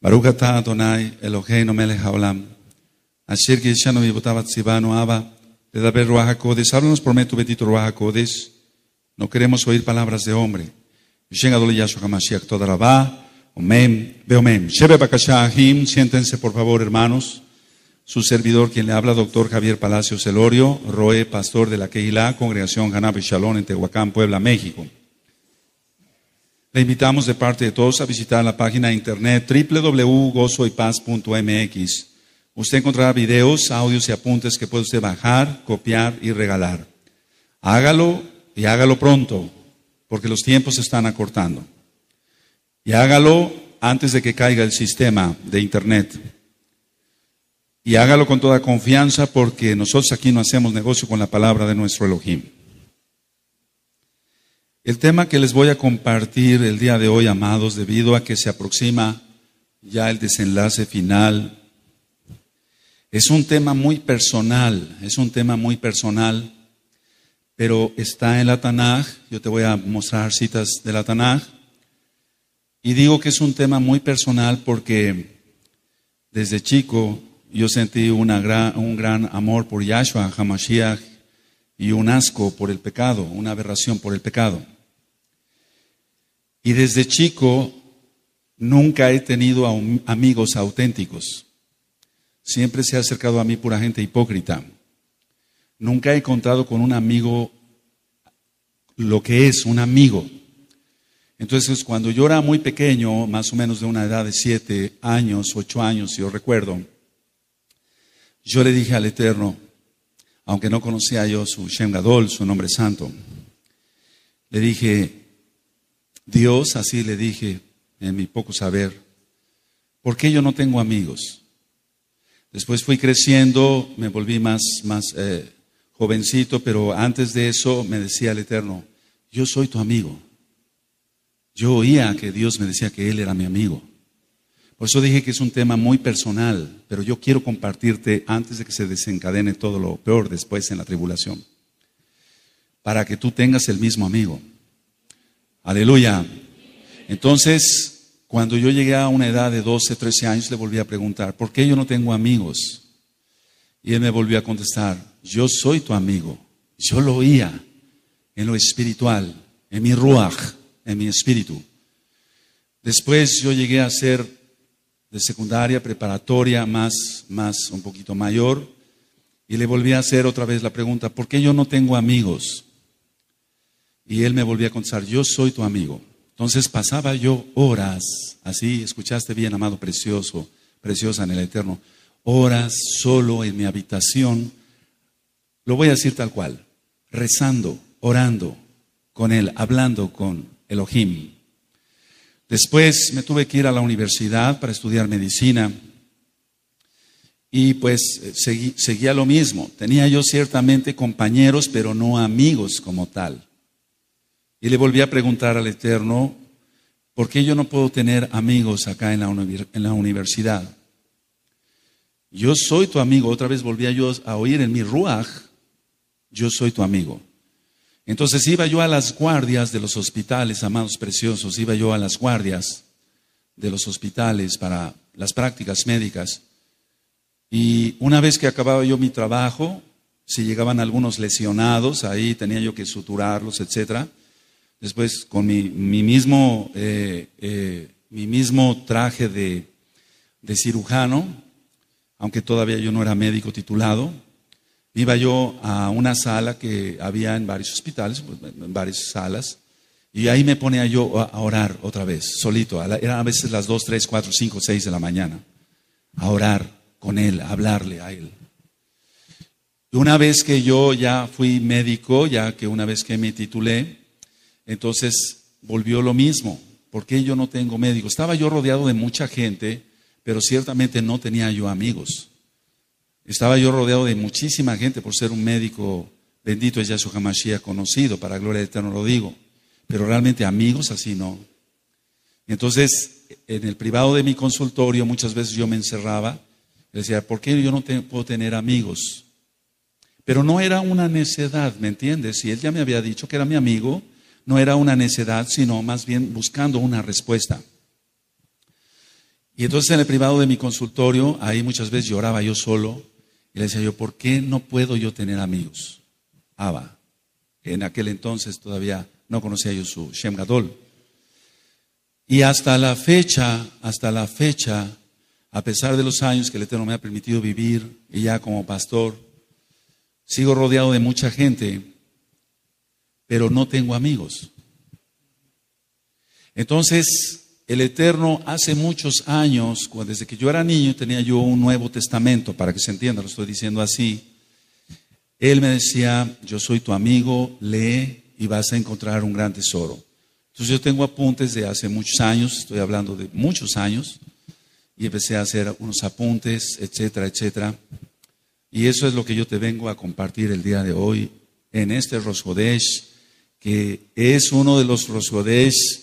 Baruch atah Adonai Eloheinu melech haolam. Asher geshanu vivotavat sivanu Abba. Ledaber Ruach HaKodesh. Háblanos por medio de tu bendito Ruach. No queremos oír palabras de hombre. Yishen Adol Yahshua HaMashiach Toda Rabá. Omen. Beomen. Shebe Bakasha Ahim. Siéntense por favor, hermanos. Su servidor, quien le habla, doctor Javier Palacios Elorio, Roe, pastor de la Keilah, Congregación Hanab Shalom en Tehuacán, Puebla, México. Le invitamos de parte de todos a visitar la página de internet www.gozoypaz.mx. Usted encontrará videos, audios y apuntes que puede usted bajar, copiar y regalar. Hágalo y hágalo pronto, porque los tiempos se están acortando. Y hágalo antes de que caiga el sistema de internet. Y hágalo con toda confianza porque nosotros aquí no hacemos negocio con la palabra de nuestro Elohim. El tema que les voy a compartir el día de hoy, amados, debido a que se aproxima ya el desenlace final, es un tema muy personal, es un tema muy personal, pero está en la Tanaj, yo te voy a mostrar citas de la Tanaj, y digo que es un tema muy personal porque desde chico yo sentí una gran, un gran amor por Yahshua, Hamashiach, y un asco por el pecado, una aberración por el pecado. Y desde chico nunca he tenido amigos auténticos. Siempre se ha acercado a mí pura gente hipócrita. Nunca he contado con un amigo lo que es un amigo. Entonces, cuando yo era muy pequeño, más o menos de una edad de siete años, ocho años, si yo recuerdo, yo le dije al Eterno, aunque no conocía yo su Shem Gadol, su nombre santo, le dije, Dios, así le dije en mi poco saber, ¿por qué yo no tengo amigos? Después fui creciendo, me volví más, más eh, jovencito, pero antes de eso me decía el Eterno, yo soy tu amigo. Yo oía que Dios me decía que Él era mi amigo. Por eso dije que es un tema muy personal, pero yo quiero compartirte antes de que se desencadene todo lo peor después en la tribulación, para que tú tengas el mismo amigo. Aleluya. Entonces, cuando yo llegué a una edad de 12, 13 años, le volví a preguntar, ¿por qué yo no tengo amigos? Y él me volvió a contestar, yo soy tu amigo. Yo lo oía en lo espiritual, en mi ruach, en mi espíritu. Después yo llegué a ser de secundaria, preparatoria, más, más, un poquito mayor, y le volví a hacer otra vez la pregunta, ¿por qué yo no tengo amigos? Y él me volvía a contestar, yo soy tu amigo. Entonces pasaba yo horas, así, escuchaste bien, amado precioso, preciosa en el Eterno, horas solo en mi habitación, lo voy a decir tal cual, rezando, orando con él, hablando con Elohim. Después me tuve que ir a la universidad para estudiar medicina y pues eh, seguí, seguía lo mismo. Tenía yo ciertamente compañeros, pero no amigos como tal. Y le volví a preguntar al Eterno, ¿por qué yo no puedo tener amigos acá en la, universidad? Yo soy tu amigo. Otra vez volví a yo a oír en mi ruaj, yo soy tu amigo. Entonces iba yo a las guardias de los hospitales, amados preciosos, iba yo a las guardias de los hospitales para las prácticas médicas. Y una vez que acababa yo mi trabajo, si llegaban algunos lesionados, ahí tenía yo que suturarlos, etc. Después con mi, mismo, eh, eh, mi mismo traje de, cirujano, aunque todavía yo no era médico titulado, Iba yo a una sala que había en varios hospitales, pues, en varias salas, y ahí me ponía yo a orar otra vez, solito. Eran a veces las 2, 3, 4, 5, 6 de la mañana, a orar con él, a hablarle a él. Una vez que yo ya fui médico, ya que una vez que me titulé, entonces volvió lo mismo. ¿Por qué yo no tengo médico? Estaba yo rodeado de mucha gente, pero ciertamente no tenía yo amigos. Estaba yo rodeado de muchísima gente por ser un médico, bendito es Yahshua HaMashiach, conocido, para gloria del Eterno lo digo, pero realmente amigos así no. Entonces, en el privado de mi consultorio muchas veces yo me encerraba y decía, ¿por qué yo no puedo tener amigos? Pero no era una necedad, ¿me entiendes? Si él ya me había dicho que era mi amigo, no era una necedad, sino más bien buscando una respuesta. Y entonces en el privado de mi consultorio, ahí muchas veces lloraba yo solo y le decía yo, ¿por qué no puedo yo tener amigos? Abba. En aquel entonces todavía no conocía yo su Shem Gadol. Y hasta la fecha, hasta la fecha, a pesar de los años que el Eterno me ha permitido vivir y ya como pastor, sigo rodeado de mucha gente, pero no tengo amigos. Entonces, el Eterno hace muchos años, desde que yo era niño, tenía yo un Nuevo Testamento, para que se entienda, lo estoy diciendo así. Él me decía, yo soy tu amigo, lee y vas a encontrar un gran tesoro. Entonces yo tengo apuntes de hace muchos años, estoy hablando de muchos años, y empecé a hacer unos apuntes, etcétera, etcétera. Y eso es lo que yo te vengo a compartir el día de hoy en este Rosjodesh, que es uno de los Rosjodesh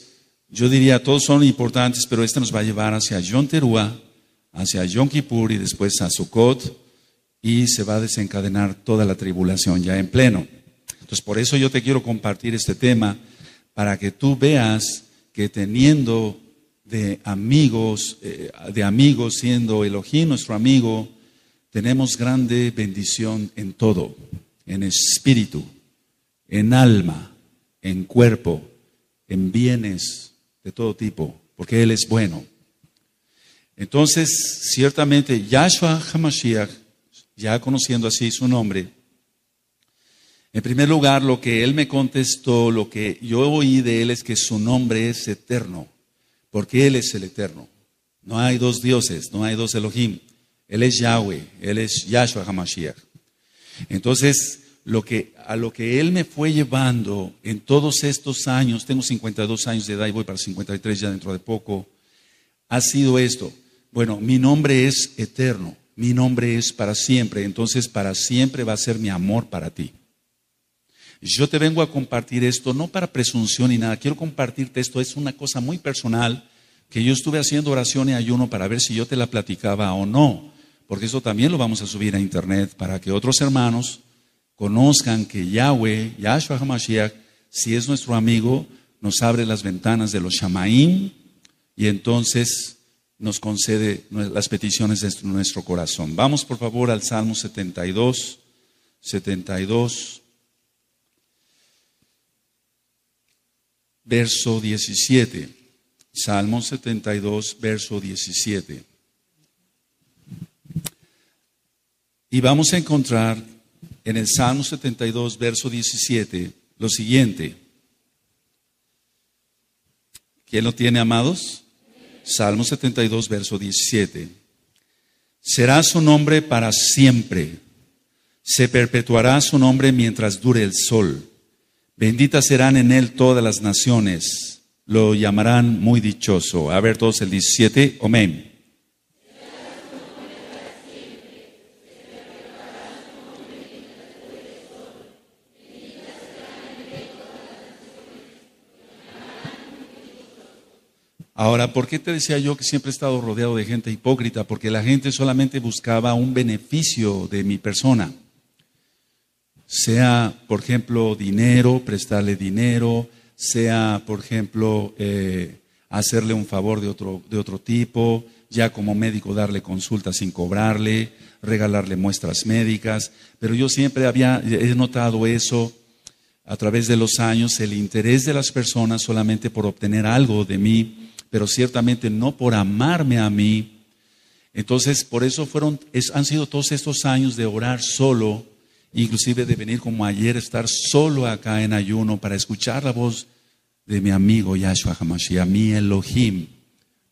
yo diría, todos son importantes, pero este nos va a llevar hacia Yom hacia Yom Kippur y después a Sukkot, y se va a desencadenar toda la tribulación ya en pleno. Entonces, por eso yo te quiero compartir este tema, para que tú veas que teniendo de amigos, eh, de amigos siendo Elohim nuestro amigo, tenemos grande bendición en todo, en espíritu, en alma, en cuerpo, en bienes, de todo tipo, porque Él es bueno. Entonces, ciertamente, Yahshua HaMashiach, ya conociendo así su nombre, en primer lugar, lo que Él me contestó, lo que yo oí de Él es que su nombre es eterno, porque Él es el eterno. No hay dos dioses, no hay dos Elohim. Él es Yahweh, Él es Yahshua HaMashiach. Entonces, lo que, a lo que Él me fue llevando en todos estos años, tengo 52 años de edad y voy para 53 ya dentro de poco, ha sido esto. Bueno, mi nombre es eterno, mi nombre es para siempre, entonces para siempre va a ser mi amor para ti. Yo te vengo a compartir esto no para presunción ni nada, quiero compartirte esto, es una cosa muy personal que yo estuve haciendo oración y ayuno para ver si yo te la platicaba o no, porque eso también lo vamos a subir a internet para que otros hermanos conozcan que Yahweh, Yahshua HaMashiach, si es nuestro amigo, nos abre las ventanas de los Shamaim y entonces nos concede las peticiones de nuestro corazón. Vamos por favor al Salmo 72, 72, verso 17. Salmo 72, verso 17. Y vamos a encontrar en el Salmo 72, verso 17, lo siguiente. ¿Quién lo tiene, amados? Salmo 72, verso 17. Será su nombre para siempre. Se perpetuará su nombre mientras dure el sol. Benditas serán en él todas las naciones. Lo llamarán muy dichoso. A ver todos el 17. Amén. Ahora, ¿por qué te decía yo que siempre he estado rodeado de gente hipócrita? Porque la gente solamente buscaba un beneficio de mi persona. Sea, por ejemplo, dinero, prestarle dinero, sea, por ejemplo, eh, hacerle un favor de otro, de otro tipo, ya como médico darle consulta sin cobrarle, regalarle muestras médicas. Pero yo siempre había, he notado eso a través de los años, el interés de las personas solamente por obtener algo de mí pero ciertamente no por amarme a mí. Entonces, por eso fueron, han sido todos estos años de orar solo, inclusive de venir como ayer, estar solo acá en ayuno para escuchar la voz de mi amigo Yahshua HaMashiach, mi Elohim,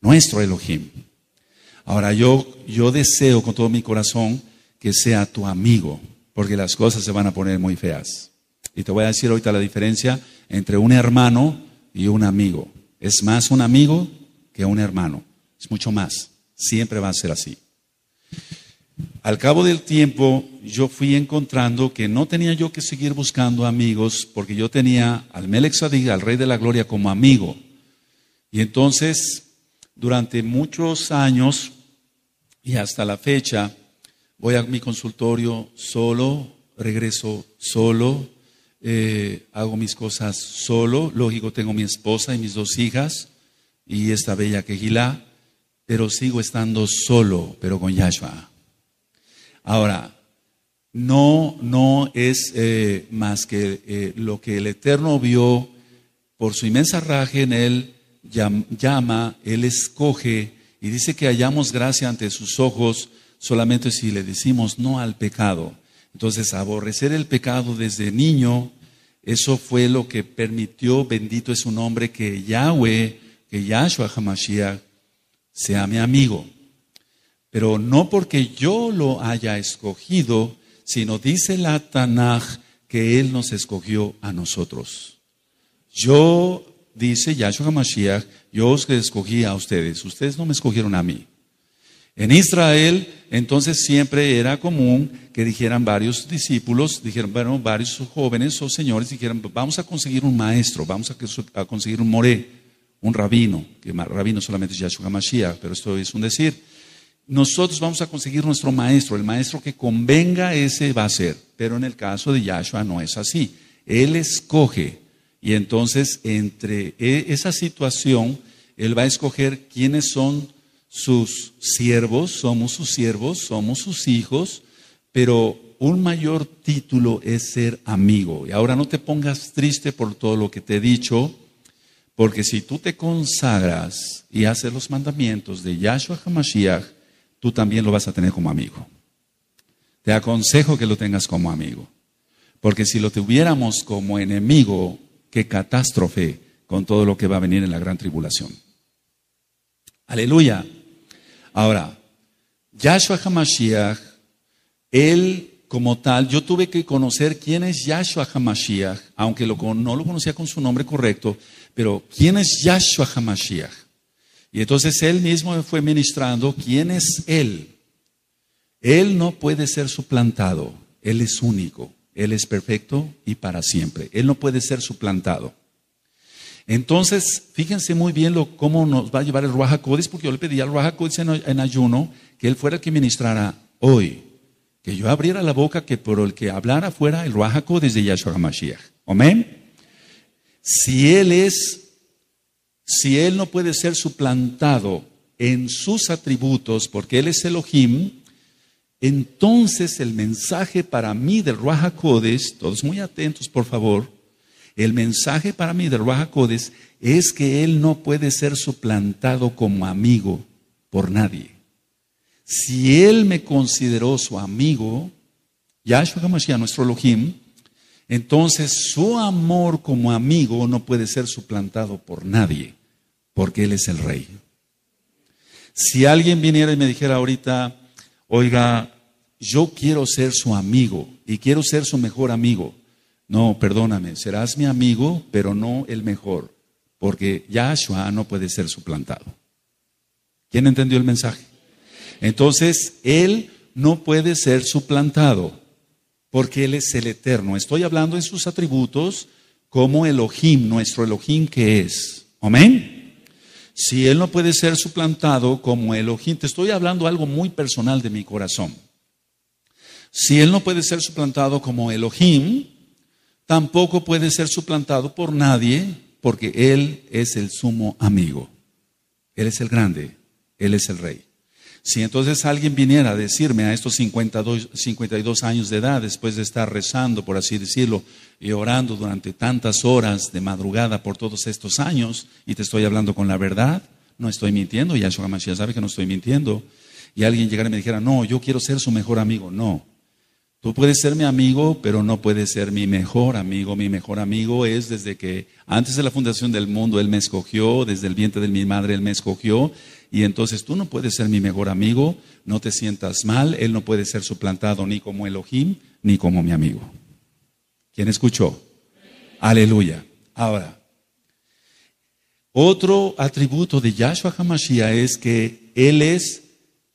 nuestro Elohim. Ahora yo, yo deseo con todo mi corazón que sea tu amigo, porque las cosas se van a poner muy feas. Y te voy a decir ahorita la diferencia entre un hermano y un amigo. Es más un amigo que un hermano. Es mucho más. Siempre va a ser así. Al cabo del tiempo, yo fui encontrando que no tenía yo que seguir buscando amigos, porque yo tenía al Melech Sadig, al Rey de la Gloria, como amigo. Y entonces, durante muchos años y hasta la fecha, voy a mi consultorio solo, regreso solo, eh, hago mis cosas solo, lógico, tengo mi esposa y mis dos hijas y esta bella quejilá, pero sigo estando solo, pero con Yahshua. Ahora, no, no es eh, más que eh, lo que el Eterno vio por su inmensa raje en él, llama, él escoge y dice que hallamos gracia ante sus ojos solamente si le decimos no al pecado. Entonces, aborrecer el pecado desde niño, eso fue lo que permitió, bendito es su nombre, que Yahweh, que Yahshua HaMashiach, sea mi amigo. Pero no porque yo lo haya escogido, sino dice la Tanaj que Él nos escogió a nosotros. Yo, dice Yahshua HaMashiach, yo os escogí a ustedes, ustedes no me escogieron a mí. En Israel, entonces siempre era común que dijeran varios discípulos, dijeron, bueno, varios jóvenes o señores dijeran, vamos a conseguir un maestro, vamos a, conseguir un moré, un rabino, que rabino solamente es Yahshua HaMashiach, pero esto es un decir. Nosotros vamos a conseguir nuestro maestro, el maestro que convenga, ese va a ser. Pero en el caso de Yahshua no es así. Él escoge y entonces entre e, esa situación, Él va a escoger quiénes son sus siervos, somos sus siervos, somos sus hijos, pero un mayor título es ser amigo. Y ahora no te pongas triste por todo lo que te he dicho, porque si tú te consagras y haces los mandamientos de Yahshua HaMashiach, tú también lo vas a tener como amigo. Te aconsejo que lo tengas como amigo, porque si lo tuviéramos como enemigo, qué catástrofe con todo lo que va a venir en la gran tribulación. Aleluya. Ahora, Yahshua HaMashiach, él como tal, yo tuve que conocer quién es Yahshua HaMashiach, aunque no lo conocía con su nombre correcto, pero quién es Yahshua HaMashiach. Y entonces él mismo fue ministrando quién es él. Él no puede ser suplantado, él es único, él es perfecto y para siempre. Él no puede ser suplantado. Entonces, fíjense muy bien lo, cómo nos va a llevar el Ruach porque yo le pedí al Ruach en, ayuno que él fuera el que ministrara hoy. Que yo abriera la boca, que por el que hablara fuera el Ruach de Yahshua HaMashiach. Amén. Si él es, si él no puede ser suplantado en sus atributos, porque él es Elohim, entonces el mensaje para mí del Ruach todos muy atentos por favor, el mensaje para mí del Ruach es que Él no puede ser suplantado como amigo por nadie. Si Él me consideró su amigo, Yahshua HaMashiach, nuestro Elohim, entonces su amor como amigo no puede ser suplantado por nadie, porque Él es el Rey. Si alguien viniera y me dijera ahorita, oiga, yo quiero ser su amigo y quiero ser su mejor amigo, no, perdóname, serás mi amigo, pero no el mejor, porque Yahshua no puede ser suplantado. ¿Quién entendió el mensaje? Entonces, Él no puede ser suplantado, porque Él es el eterno. Estoy hablando en sus atributos como Elohim, nuestro Elohim que es. Amén. Si Él no puede ser suplantado como Elohim, te estoy hablando algo muy personal de mi corazón. Si Él no puede ser suplantado como Elohim, tampoco puede ser suplantado por nadie porque Él es el sumo amigo. Él es el grande, Él es el rey. Si entonces alguien viniera a decirme a estos 52, 52 años de edad, después de estar rezando, por así decirlo, y orando durante tantas horas de madrugada por todos estos años, y te estoy hablando con la verdad, no estoy mintiendo, Yahshua Mashiach sabe que no estoy mintiendo, y alguien llegara y me dijera, no, yo quiero ser su mejor amigo, no, Tú puedes ser mi amigo, pero no puedes ser mi mejor amigo. Mi mejor amigo es desde que antes de la fundación del mundo Él me escogió, desde el vientre de mi madre Él me escogió. Y entonces tú no puedes ser mi mejor amigo, no te sientas mal, Él no puede ser suplantado ni como Elohim ni como mi amigo. ¿Quién escuchó? Aleluya. Ahora, otro atributo de Yahshua HaMashiach es que Él es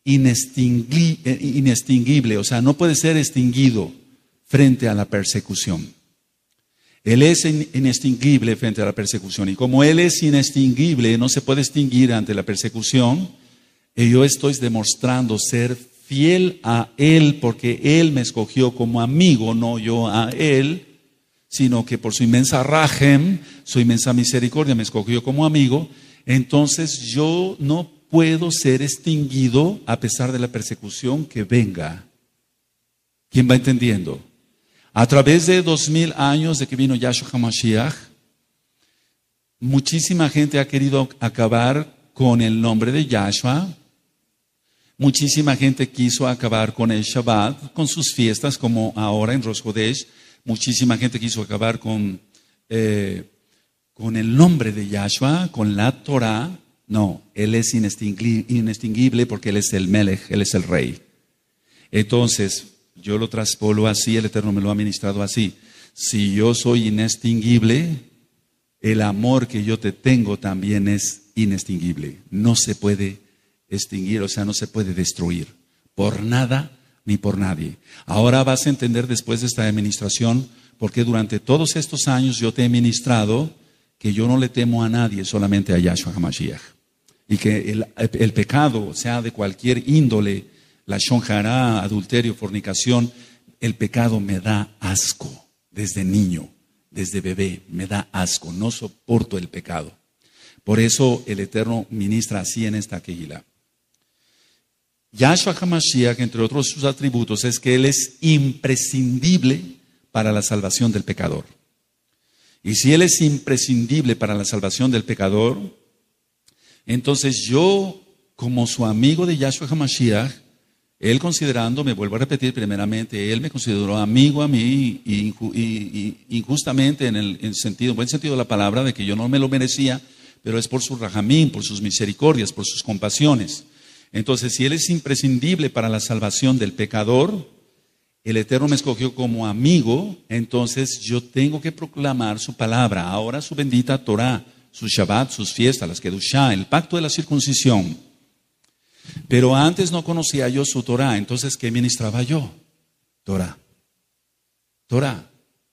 inextinguible, o sea, no puede ser extinguido frente a la persecución. Él es inextinguible frente a la persecución. Y como Él es inextinguible, no se puede extinguir ante la persecución, y yo estoy demostrando ser fiel a Él porque Él me escogió como amigo, no yo a Él, sino que por su inmensa rajem, su inmensa misericordia me escogió como amigo. Entonces yo no puedo ser extinguido a pesar de la persecución que venga. ¿Quién va entendiendo? A través de dos mil años de que vino Yahshua HaMashiach, muchísima gente ha querido acabar con el nombre de Yahshua. Muchísima gente quiso acabar con el Shabbat, con sus fiestas, como ahora en Rosh Muchísima gente quiso acabar con, eh, con el nombre de Yahshua, con la Torah. No, Él es inextinguible porque Él es el Melech, Él es el Rey. Entonces, yo lo traspolo así, el Eterno me lo ha ministrado así. Si yo soy inextinguible, el amor que yo te tengo también es inextinguible. No se puede extinguir, o sea, no se puede destruir por nada ni por nadie. Ahora vas a entender después de esta administración porque durante todos estos años yo te he ministrado que yo no le temo a nadie, solamente a Yahshua HaMashiach. Y que el, pecado, sea de cualquier índole, la shonjara, adulterio, fornicación, el pecado me da asco desde niño, desde bebé, me da asco, no soporto el pecado. Por eso el Eterno ministra así en esta quejila. Yahshua HaMashiach, entre otros sus atributos, es que Él es imprescindible para la salvación del pecador. Y si Él es imprescindible para la salvación del pecador, entonces yo, como su amigo de Yahshua HaMashiach, él considerando, me vuelvo a repetir primeramente, él me consideró amigo a mí injustamente en el sentido, buen sentido de la palabra, de que yo no me lo merecía, pero es por su rajamín, por sus misericordias, por sus compasiones. Entonces, si Él es imprescindible para la salvación del pecador, el Eterno me escogió como amigo, entonces yo tengo que proclamar su palabra, ahora su bendita Torah, su Shabbat, sus fiestas, las Kedushá, el pacto de la circuncisión. Pero antes no conocía yo su Torah, entonces ¿qué ministraba yo? Torah. Torah.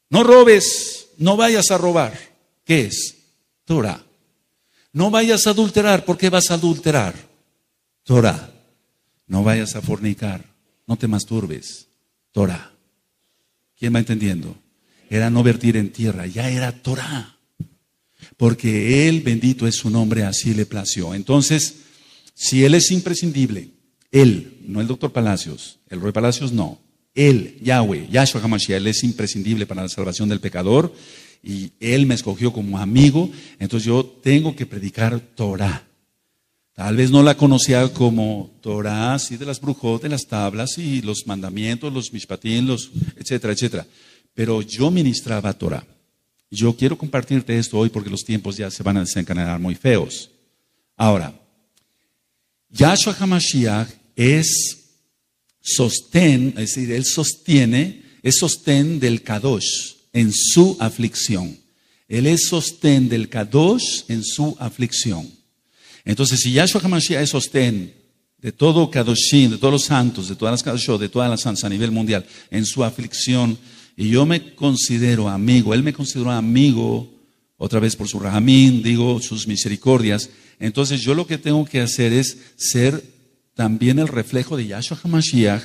No robes, no vayas a robar. ¿Qué es? Torah. No vayas a adulterar, ¿por qué vas a adulterar? Torah. No vayas a fornicar, no te masturbes. Torah. ¿Quién va entendiendo? Era no vertir en tierra, ya era Torah. Porque Él, bendito es su nombre, así le plació. Entonces, si Él es imprescindible, Él, no el doctor Palacios, el rey Palacios no, Él, Yahweh, Yahshua HaMashiach, Él es imprescindible para la salvación del pecador y Él me escogió como amigo, entonces yo tengo que predicar Torah. Tal vez no la conocía como Torah, así de las brujos, de las tablas y los mandamientos, los mishpatim, los etcétera, etcétera. Pero yo ministraba Torah. Yo quiero compartirte esto hoy porque los tiempos ya se van a desencadenar muy feos. Ahora, Yahshua HaMashiach es sostén, es decir, él sostiene, es sostén del Kadosh en su aflicción. Él es sostén del Kadosh en su aflicción. Entonces, si Yahshua HaMashiach es sostén de todo Kadoshim, de todos los santos, de todas las Kadoshot, de todas las santas a nivel mundial, en su aflicción, y yo me considero amigo, Él me consideró amigo, otra vez por su Rahamín, digo, sus misericordias, entonces yo lo que tengo que hacer es ser también el reflejo de Yahshua HaMashiach,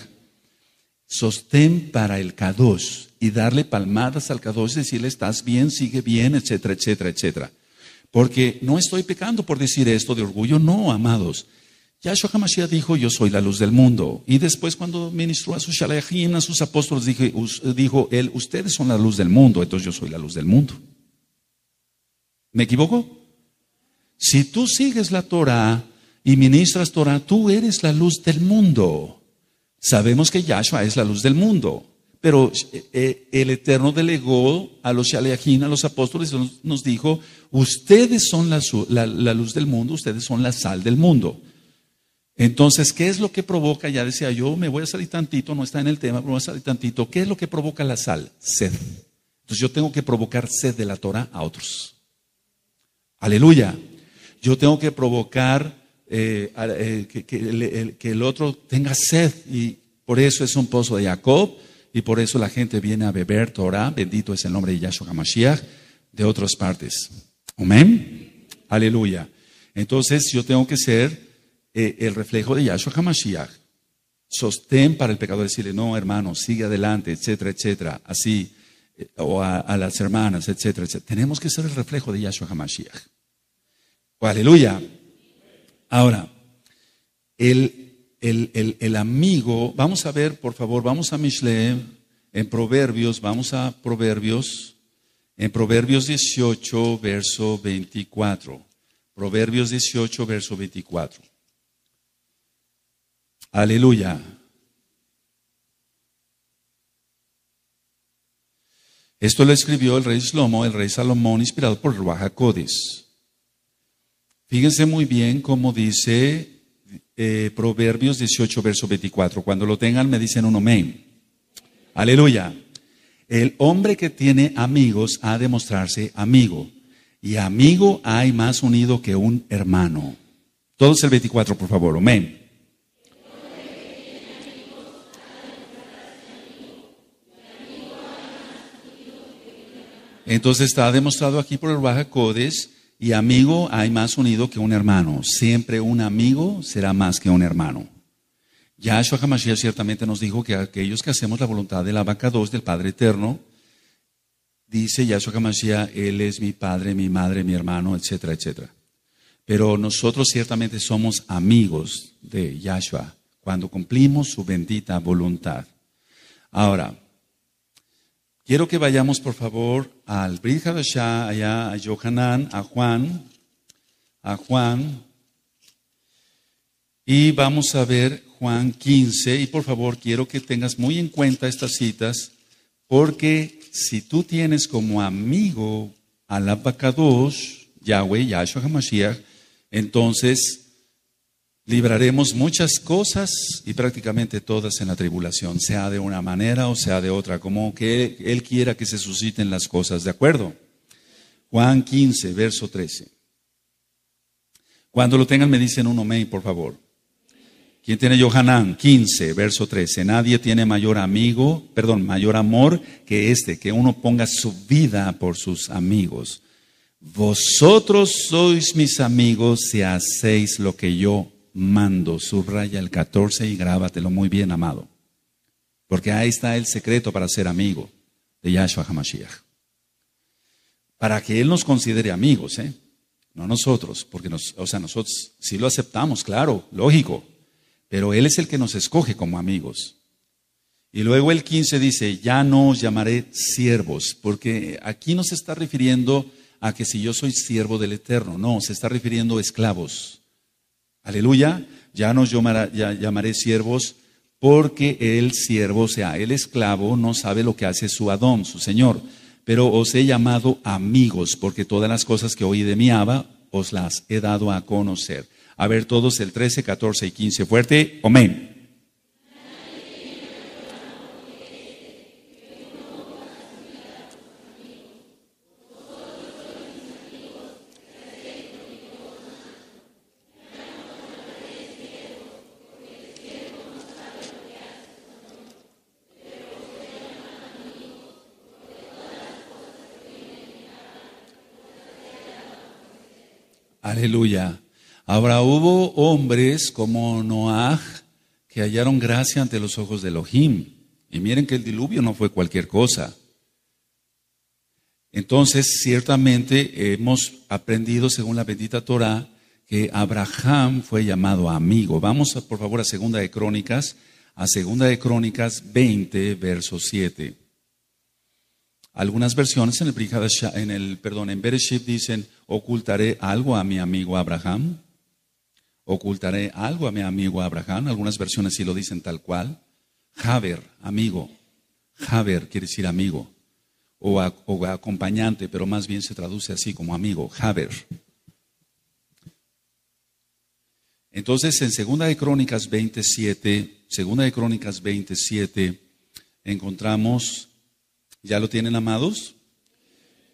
sostén para el Kadosh, y darle palmadas al Kadosh, decirle, estás bien, sigue bien, etcétera, etcétera, etcétera. Porque no estoy pecando por decir esto de orgullo, no, amados. Yahshua HaMashiach dijo, yo soy la luz del mundo. Y después cuando ministró a sus shalachim, a sus apóstoles, dijo, él, ustedes son la luz del mundo, entonces yo soy la luz del mundo. ¿Me equivoco? Si tú sigues la Torah y ministras Torah, tú eres la luz del mundo. Sabemos que Yahshua es la luz del mundo. Pero eh, eh, el Eterno delegó a los Shaleachim, a los apóstoles, nos dijo, ustedes son la, luz del mundo, ustedes son la sal del mundo. Entonces, ¿qué es lo que provoca? Ya decía yo, me voy a salir tantito, no está en el tema, pero voy a salir tantito. ¿Qué es lo que provoca la sal? Sed. Entonces yo tengo que provocar sed de la Torah a otros. Aleluya. Yo tengo que provocar eh, que, que el otro tenga sed y por eso es un pozo de Jacob y por eso la gente viene a beber Torah, bendito es el nombre de Yahshua HaMashiach, de otras partes. Amén. Aleluya. Entonces yo tengo que ser eh, el reflejo de Yahshua HaMashiach. Sostén para el pecador, decirle, no, hermano, sigue adelante, etcétera, etcétera. Así, eh, o a, las hermanas, etcétera, etcétera. Tenemos que ser el reflejo de Yahshua HaMashiach. aleluya. Ahora, El, el, el, amigo, vamos a ver, por favor, vamos a Mishle, en Proverbios, vamos a Proverbios, en Proverbios 18, verso 24. Proverbios 18, verso 24. Aleluya. Esto lo escribió el rey Slomo, el rey Salomón, inspirado por Ruach Fíjense muy bien cómo dice eh, Proverbios 18, verso 24. Cuando lo tengan me dicen un amén. Aleluya. El hombre que tiene amigos ha de mostrarse amigo. Y amigo hay más unido que un hermano. Todos el 24, por favor. Amén. Entonces está demostrado aquí por el Baja Codes, y amigo hay más unido que un hermano. Siempre un amigo será más que un hermano. Yahshua HaMashiach ciertamente nos dijo que aquellos que hacemos la voluntad del abacados del Padre Eterno, dice Yahshua HaMashiach, Él es mi Padre, mi Madre, mi hermano, etcétera, etcétera. Pero nosotros ciertamente somos amigos de Yahshua cuando cumplimos su bendita voluntad. Ahora, Quiero que vayamos, por favor, al Brit Hadashah, allá a Yohanan, a Juan, a Juan, y vamos a ver Juan 15, y por favor quiero que tengas muy en cuenta estas citas, porque si tú tienes como amigo al Abacados, Yahweh, Yahshua HaMashiach, entonces libraremos muchas cosas y prácticamente todas en la tribulación, sea de una manera o sea de otra, como que Él quiera que se susciten las cosas, ¿de acuerdo? Juan 15, verso 13. Cuando lo tengan me dicen un amén, por favor. ¿Quién tiene Johanán? 15, verso 13. Nadie tiene mayor amigo, perdón, mayor amor que este, que uno ponga su vida por sus amigos. Vosotros sois mis amigos si hacéis lo que yo mando, subraya el 14 y grábatelo muy bien, amado. Porque ahí está el secreto para ser amigo de Yahshua HaMashiach. Para que Él nos considere amigos, ¿eh? No nosotros, porque nos, o sea, nosotros sí lo aceptamos, claro, lógico, pero Él es el que nos escoge como amigos. Y luego el 15 dice, ya no os llamaré siervos, porque aquí no se está refiriendo a que si yo soy siervo del Eterno, no, se está refiriendo a esclavos. Aleluya. Ya nos llamaré siervos porque el siervo, o sea, el esclavo, no sabe lo que hace su Adón, su Señor. Pero os he llamado amigos, porque todas las cosas que oí de mi Abba os las he dado a conocer. A ver todos el 13, 14 y 15. Fuerte. Amén. Aleluya. Ahora hubo hombres como Noah que hallaron gracia ante los ojos de Elohim. Y miren que el diluvio no fue cualquier cosa. Entonces, ciertamente hemos aprendido, según la bendita Torah, que Abraham fue llamado amigo. Vamos, por favor, a Segunda de Crónicas, a Segunda de Crónicas 20, verso 7. Algunas versiones en el, en el perdón, en Bereshit dicen, ocultaré algo a mi amigo Abraham. Ocultaré algo a mi amigo Abraham. Algunas versiones sí lo dicen tal cual. Haber, amigo. Haber quiere decir amigo. O, acompañante, pero más bien se traduce así como amigo. Haber. Entonces, en Segunda de Crónicas 27, Segunda de Crónicas 27, encontramos ¿Ya lo tienen amados?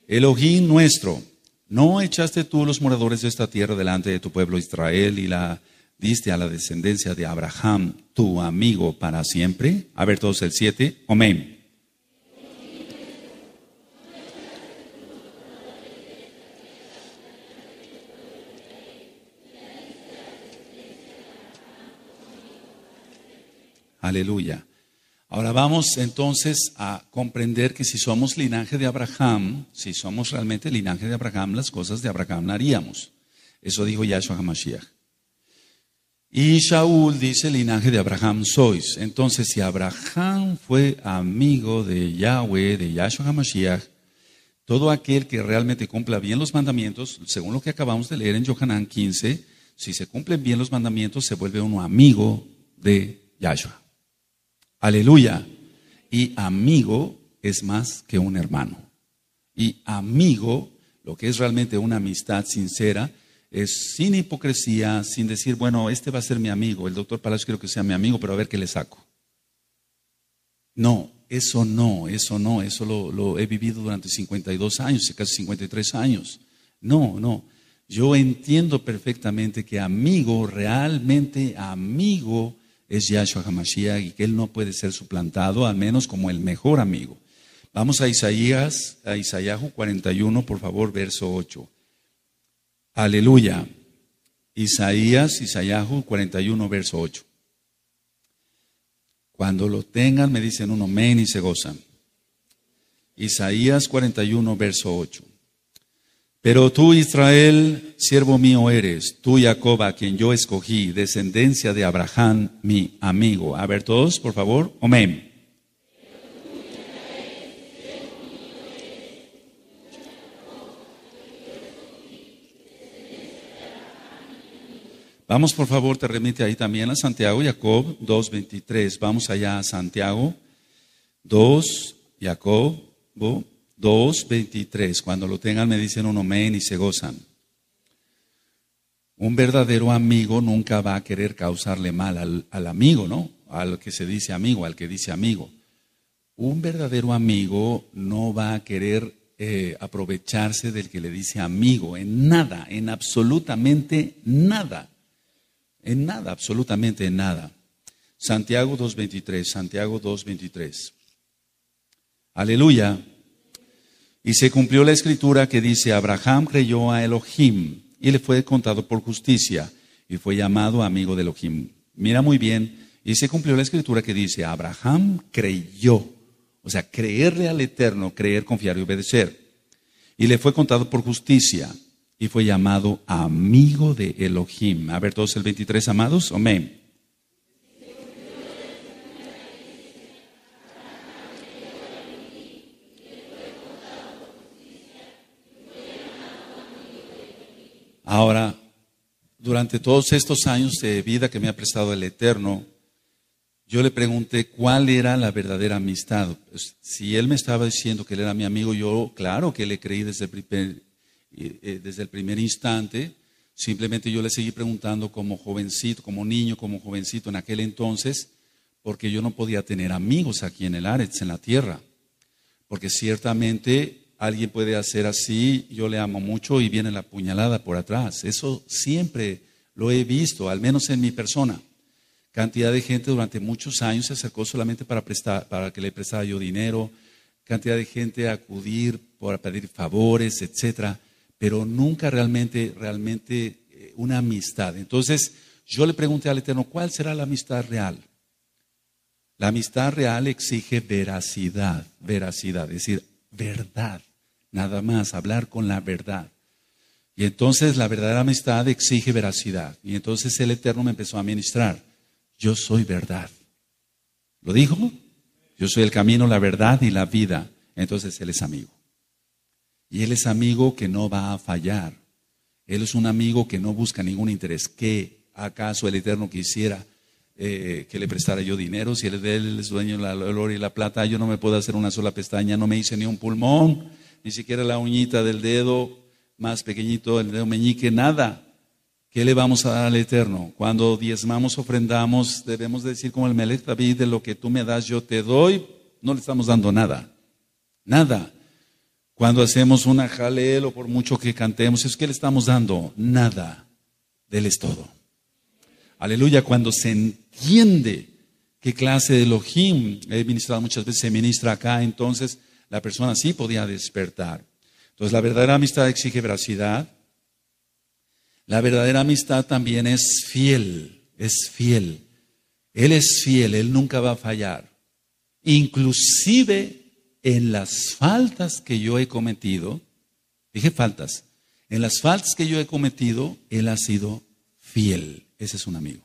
Elohim nuestro, ¿no echaste tú los moradores de esta tierra delante de tu pueblo Israel y la diste a la descendencia de Abraham, tu amigo, para siempre? A ver todos el 7. Amén. Aleluya. Ahora vamos entonces a comprender que si somos linaje de Abraham, si somos realmente linaje de Abraham, las cosas de Abraham haríamos. Eso dijo Yahshua HaMashiach. Y Shaul dice, linaje de Abraham sois. Entonces, si Abraham fue amigo de Yahweh, de Yahshua HaMashiach, todo aquel que realmente cumpla bien los mandamientos, según lo que acabamos de leer en Yohanan 15, si se cumplen bien los mandamientos, se vuelve uno amigo de Yahshua. Aleluya. Y amigo es más que un hermano. Y amigo, lo que es realmente una amistad sincera, es sin hipocresía, sin decir, bueno, este va a ser mi amigo, el doctor Palacio quiero que sea mi amigo, pero a ver qué le saco. No, eso no, eso no, eso lo, he vivido durante 52 años, casi 53 años. No, no. Yo entiendo perfectamente que amigo, realmente amigo, es Yahshua HaMashiach y que él no puede ser suplantado, al menos como el mejor amigo. Vamos a Isaías, a Isaías 41, por favor, verso 8. Aleluya. Isaías, Isaías 41, verso 8. Cuando lo tengan, me dicen un amén y se gozan. Isaías 41, verso 8. Pero tú, Israel, siervo mío eres, tú, Jacob, a quien yo escogí, descendencia de Abraham, mi amigo. A ver todos, por favor. Amén. Vamos, por favor, te remite ahí también a Santiago, Jacob 2.23. Vamos allá a Santiago 2, Jacob 2.23. Cuando lo tengan me dicen un amén y se gozan. Un verdadero amigo nunca va a querer causarle mal al, amigo, ¿no? Al que se dice amigo, al que dice amigo. Un verdadero amigo no va a querer eh, aprovecharse del que le dice amigo en nada, en absolutamente nada. En nada, absolutamente en nada. Santiago 2.23, Santiago 2.23. Aleluya. Y se cumplió la escritura que dice, Abraham creyó a Elohim y le fue contado por justicia y fue llamado amigo de Elohim. Mira muy bien, y se cumplió la escritura que dice, Abraham creyó, o sea, creerle al Eterno, creer, confiar y obedecer. Y le fue contado por justicia y fue llamado amigo de Elohim. A ver todos el 23, amados. Amén. Ahora, durante todos estos años de vida que me ha prestado el Eterno, yo le pregunté cuál era la verdadera amistad. Pues, si él me estaba diciendo que él era mi amigo, yo claro que le creí desde el primer, eh, desde el primer instante. Simplemente yo le seguí preguntando como jovencito, como niño, como jovencito en aquel entonces, porque yo no podía tener amigos aquí en el Aretz, en la tierra. Porque ciertamente alguien puede hacer así, yo le amo mucho y viene la puñalada por atrás. Eso siempre lo he visto, al menos en mi persona. Cantidad de gente durante muchos años se acercó solamente para, prestar, para que le prestara yo dinero, cantidad de gente a acudir para pedir favores, etcétera pero nunca realmente, realmente eh, una amistad. Entonces, yo le pregunté al Eterno, ¿cuál será la amistad real? La amistad real exige veracidad, veracidad, es decir, verdad, nada más, hablar con la verdad. Y entonces la verdadera amistad exige veracidad. Y entonces el Eterno me empezó a ministrar, yo soy verdad. ¿Lo dijo? Yo soy el camino, la verdad y la vida. Entonces Él es amigo. Y Él es amigo que no va a fallar. Él es un amigo que no busca ningún interés. ¿Qué acaso el Eterno quisiera eh, que le prestara yo dinero? Si Él, es dueño de la oro y la plata, yo no me puedo hacer una sola pestaña, no me hice ni un pulmón, ni siquiera la uñita del dedo más pequeñito, el dedo meñique, nada. ¿Qué le vamos a dar al Eterno? Cuando diezmamos, ofrendamos, debemos decir como el Melech David, de lo que tú me das, yo te doy, no le estamos dando nada. Nada. Cuando hacemos una jalel o por mucho que cantemos, es que le estamos dando nada. Él es todo. Aleluya, cuando se entiende qué clase de Elohim, he ministrado muchas veces, se ministra acá, entonces la persona sí podía despertar. Entonces la verdadera amistad exige veracidad. La verdadera amistad también es fiel, es fiel. Él es fiel, Él nunca va a fallar. Inclusive en las faltas que yo he cometido, dije faltas, en las faltas que yo he cometido, Él ha sido fiel. Ese es un amigo.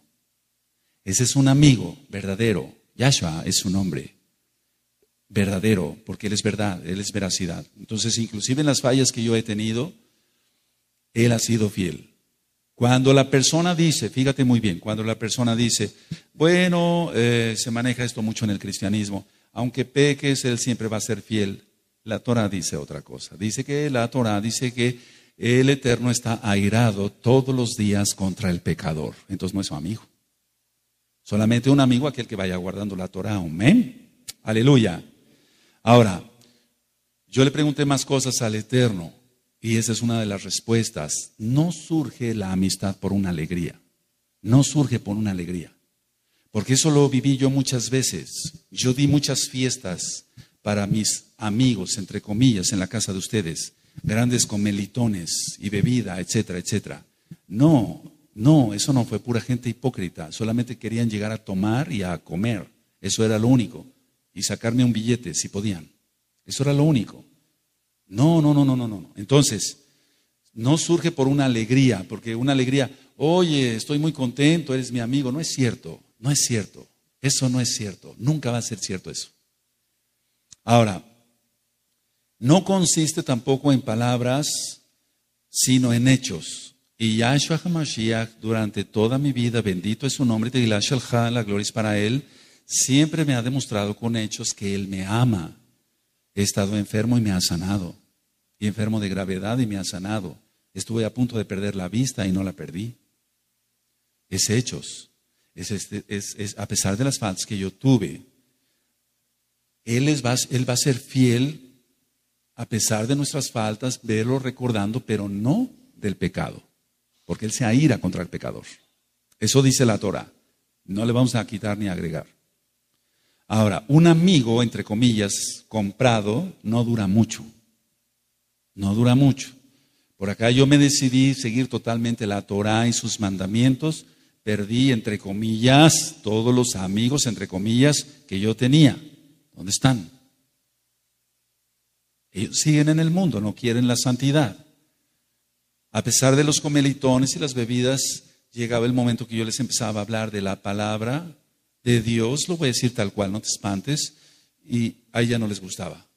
Ese es un amigo verdadero. Yahshua es su nombre. Verdadero, porque Él es verdad, Él es veracidad. Entonces, inclusive en las fallas que yo he tenido, Él ha sido fiel. Cuando la persona dice, fíjate muy bien, cuando la persona dice, bueno, eh, se maneja esto mucho en el cristianismo, aunque peques, Él siempre va a ser fiel. La Torah dice otra cosa. Dice que la Torah dice que el Eterno está airado todos los días contra el pecador. Entonces no es su amigo. Solamente un amigo aquel que vaya guardando la Torah. Amén. Aleluya. Ahora, yo le pregunté más cosas al Eterno y esa es una de las respuestas. No surge la amistad por una alegría. No surge por una alegría. Porque eso lo viví yo muchas veces. Yo di muchas fiestas para mis amigos, entre comillas, en la casa de ustedes. Grandes comelitones y bebida, etcétera, etcétera. No, no, eso no fue pura gente hipócrita. Solamente querían llegar a tomar y a comer. Eso era lo único. Y sacarme un billete, si podían. Eso era lo único. No, no, no, no, no, no. Entonces, no surge por una alegría, porque una alegría, oye, estoy muy contento, eres mi amigo. No es cierto, no es cierto. Eso no es cierto. Nunca va a ser cierto eso. Ahora, no consiste tampoco en palabras, sino en hechos. Y Yahshua HaMashiach, durante toda mi vida, bendito es su nombre, la gloria es para él, siempre me ha demostrado con hechos que él me ama. He estado enfermo y me ha sanado. Y enfermo de gravedad y me ha sanado. Estuve a punto de perder la vista y no la perdí. Es hechos. Es, este, a pesar de las faltas que yo tuve, él, va, él va a ser fiel a pesar de nuestras faltas, verlo recordando, pero no del pecado, porque Él se aira contra el pecador. Eso dice la Torah. No le vamos a quitar ni agregar. Ahora, un amigo, entre comillas, comprado, no dura mucho. No dura mucho. Por acá yo me decidí seguir totalmente la Torah y sus mandamientos. Perdí, entre comillas, todos los amigos, entre comillas, que yo tenía. ¿Dónde están? Ellos siguen en el mundo, no quieren la santidad. A pesar de los comelitones y las bebidas, llegaba el momento que yo les empezaba a hablar de la palabra de Dios, lo voy a decir tal cual, no te espantes, y a ella no les gustaba.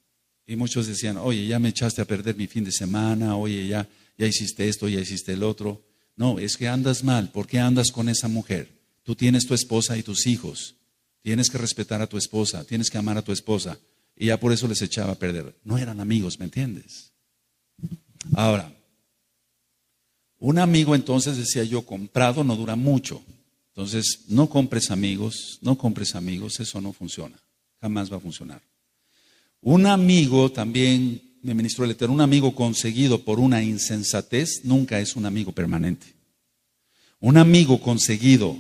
Y muchos decían, oye, ya me echaste a perder mi fin de semana, oye, ya, ya hiciste esto, ya hiciste el otro. No, es que andas mal. ¿Por qué andas con esa mujer? Tú tienes tu esposa y tus hijos. Tienes que respetar a tu esposa, tienes que amar a tu esposa. Y ya por eso les echaba a perder. No eran amigos, ¿me entiendes? Ahora, un amigo entonces decía yo, comprado no dura mucho. Entonces, no compres amigos, no compres amigos, eso no funciona. Jamás va a funcionar. Un amigo también, me ministró el Eterno, un amigo conseguido por una insensatez nunca es un amigo permanente. Un amigo conseguido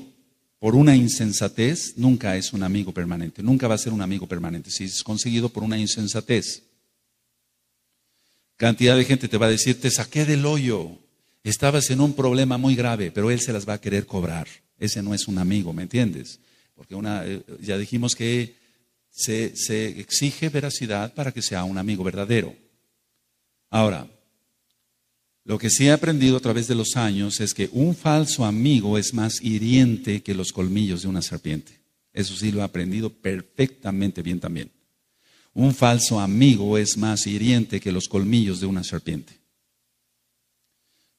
por una insensatez, nunca es un amigo permanente, nunca va a ser un amigo permanente, si es conseguido por una insensatez. Cantidad de gente te va a decir, te saqué del hoyo, estabas en un problema muy grave, pero él se las va a querer cobrar. Ese no es un amigo, ¿me entiendes? Porque una, eh, ya dijimos que se, se exige veracidad para que sea un amigo verdadero. Ahora, lo que sí he aprendido a través de los años es que un falso amigo es más hiriente que los colmillos de una serpiente. Eso sí lo he aprendido perfectamente bien también. Un falso amigo es más hiriente que los colmillos de una serpiente.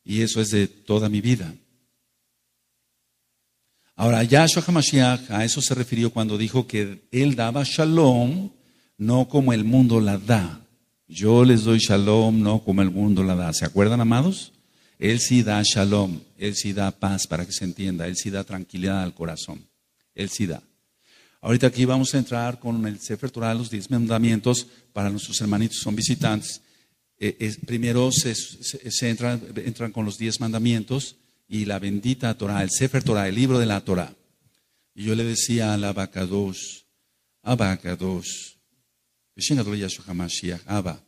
Y eso es de toda mi vida. Ahora, Yahshua HaMashiach a eso se refirió cuando dijo que él daba shalom, no como el mundo la da. Yo les doy shalom, no como el mundo la da. ¿Se acuerdan, amados? Él sí da shalom, Él sí da paz para que se entienda, Él sí da tranquilidad al corazón, Él sí da. Ahorita aquí vamos a entrar con el Sefer Torah, los diez mandamientos, para nuestros hermanitos son visitantes. Eh, primero se, entran, con los diez mandamientos y la bendita Torah, el Sefer Torah, el libro de la Torah. Y yo le decía al Abacados, Abacados, Abba.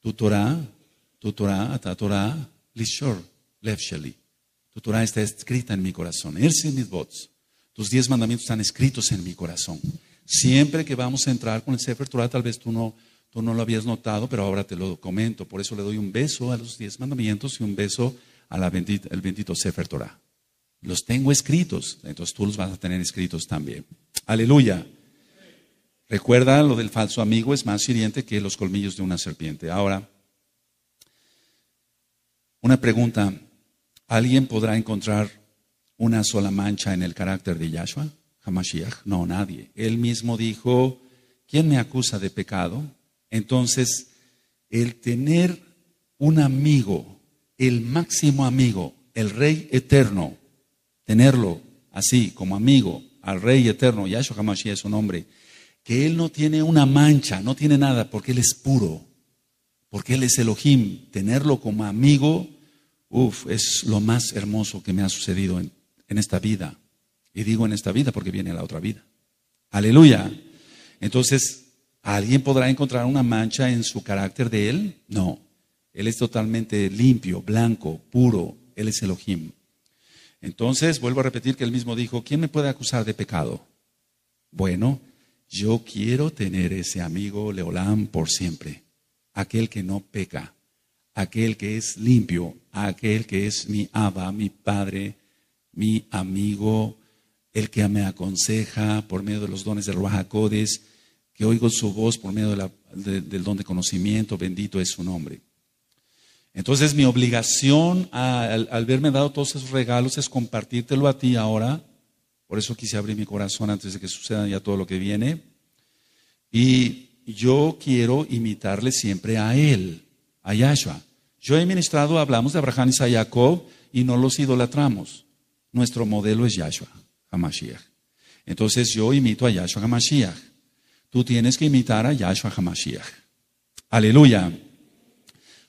Tu Torah, tu Torah, ta Torah, lishor, levsheli. Tu Torah está escrita en mi corazón. Tus diez mandamientos están escritos en mi corazón. Siempre que vamos a entrar con el Sefer Torah, tal vez tú no, tú no lo habías notado, pero ahora te lo comento. Por eso le doy un beso a los diez mandamientos y un beso al bendito, bendito Sefer Torah. Los tengo escritos, entonces tú los vas a tener escritos también. Aleluya. Recuerda, lo del falso amigo es más hiriente que los colmillos de una serpiente. Ahora, una pregunta. ¿Alguien podrá encontrar una sola mancha en el carácter de Yahshua? Hamashiach. No, nadie. Él mismo dijo, ¿quién me acusa de pecado? Entonces, el tener un amigo, el máximo amigo, el Rey eterno, tenerlo así como amigo al Rey eterno, Yahshua HaMashiach es su nombre, que Él no tiene una mancha, no tiene nada, porque Él es puro, porque Él es Elohim. Tenerlo como amigo, uff, es lo más hermoso que me ha sucedido en, en esta vida. Y digo en esta vida porque viene la otra vida. Aleluya. Entonces, ¿alguien podrá encontrar una mancha en su carácter de Él? No. Él es totalmente limpio, blanco, puro. Él es Elohim. Entonces, vuelvo a repetir que él mismo dijo, ¿quién me puede acusar de pecado? Bueno, yo quiero tener ese amigo Leolam por siempre, aquel que no peca, aquel que es limpio, aquel que es mi Abba, mi Padre, mi amigo, el que me aconseja por medio de los dones de Ruajacodes, que oigo su voz por medio del don de conocimiento, bendito es su nombre. Entonces mi obligación al, verme dado todos esos regalos es compartírtelo a ti ahora. Por eso quise abrir mi corazón antes de que suceda ya todo lo que viene. Y yo quiero imitarle siempre a él, a Yahshua. Yo he ministrado, hablamos de Abraham y Jacob y no los idolatramos. Nuestro modelo es Yahshua, Hamashiach. Entonces yo imito a Yahshua Hamashiach. Tú tienes que imitar a Yahshua Hamashiach. Aleluya.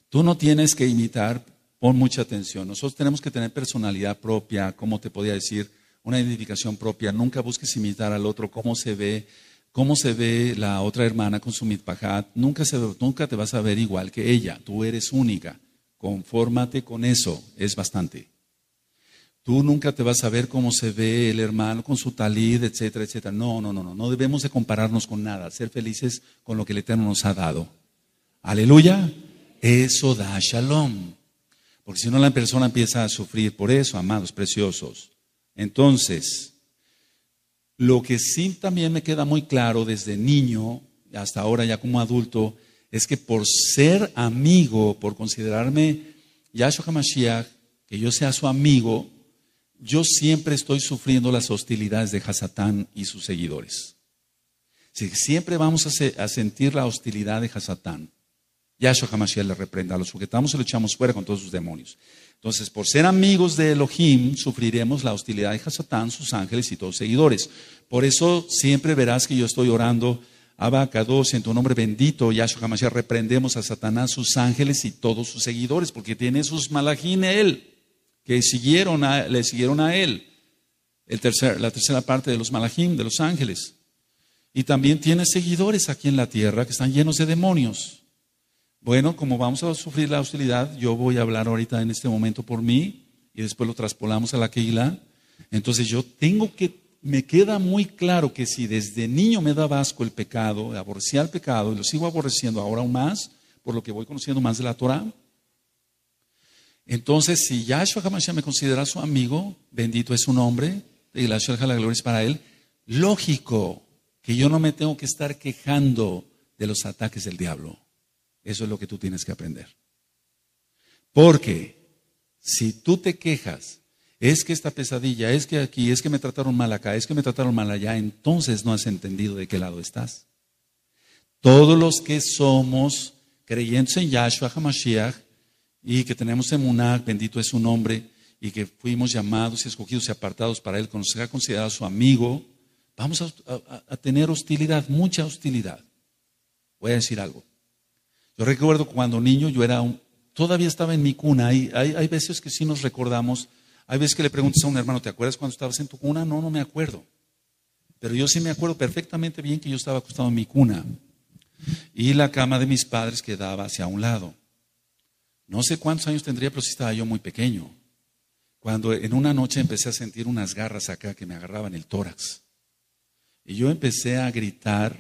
Tú no tienes que imitar, pon mucha atención. Nosotros tenemos que tener personalidad propia, como te podía decir, una identificación propia. Nunca busques imitar al otro, cómo se ve, cómo se ve la otra hermana con su mitpajat. Nunca, se, nunca te vas a ver igual que ella. Tú eres única. Confórmate con eso, es bastante. Tú nunca te vas a ver cómo se ve el hermano con su talid, etcétera, etcétera. No, no, no, no. No debemos de compararnos con nada. Ser felices con lo que el Eterno nos ha dado. Aleluya. Eso da shalom. Porque si no, la persona empieza a sufrir por eso, amados preciosos. Entonces, lo que sí también me queda muy claro desde niño hasta ahora ya como adulto, es que por ser amigo, por considerarme Yahshua HaMashiach, que yo sea su amigo, yo siempre estoy sufriendo las hostilidades de Hasatán y sus seguidores. siempre vamos a, sentir la hostilidad de Hasatán. Yahshua HaMashiach le reprenda, lo sujetamos y lo echamos fuera con todos sus demonios. Entonces, por ser amigos de Elohim, sufriremos la hostilidad de Hasatán, sus ángeles y todos sus seguidores. Por eso siempre verás que yo estoy orando, Abacados, en tu nombre bendito, Yahshua HaMashiach, reprendemos a Satanás, sus ángeles y todos sus seguidores, porque tiene sus malajín él, que siguieron le siguieron a él. El la tercera parte de los malajim, de los ángeles. Y también tiene seguidores aquí en la tierra que están llenos de demonios. Bueno, como vamos a sufrir la hostilidad, yo voy a hablar ahorita en este momento por mí y después lo traspolamos a la Keila. Entonces yo tengo que, me queda muy claro que si desde niño me daba asco el pecado, aborrecía el pecado y lo sigo aborreciendo ahora aún más, por lo que voy conociendo más de la Torah, entonces si Yahshua Hamashiach me considera su amigo, bendito es su nombre, y la gloria es para él, lógico que yo no me tengo que estar quejando de los ataques del diablo. Eso es lo que tú tienes que aprender. Porque si tú te quejas, es que esta pesadilla, es que aquí, es que me trataron mal acá, es que me trataron mal allá, entonces no has entendido de qué lado estás. Todos los que somos creyentes en Yahshua HaMashiach y que tenemos emuná, bendito es su nombre, y que fuimos llamados y escogidos y apartados para Él, cuando sea considerado su amigo, vamos a tener hostilidad, mucha hostilidad. Voy a decir algo. Yo recuerdo cuando niño yo era un, todavía estaba en mi cuna. Hay, hay, veces que sí nos recordamos. Hay veces que le preguntas a un hermano, ¿te acuerdas cuando estabas en tu cuna? No, no me acuerdo. Pero yo sí me acuerdo perfectamente bien que yo estaba acostado en mi cuna. Y la cama de mis padres quedaba hacia un lado. No sé cuántos años tendría, pero sí estaba yo muy pequeño. Cuando en una noche empecé a sentir unas garras acá que me agarraban el tórax. Y yo empecé a gritar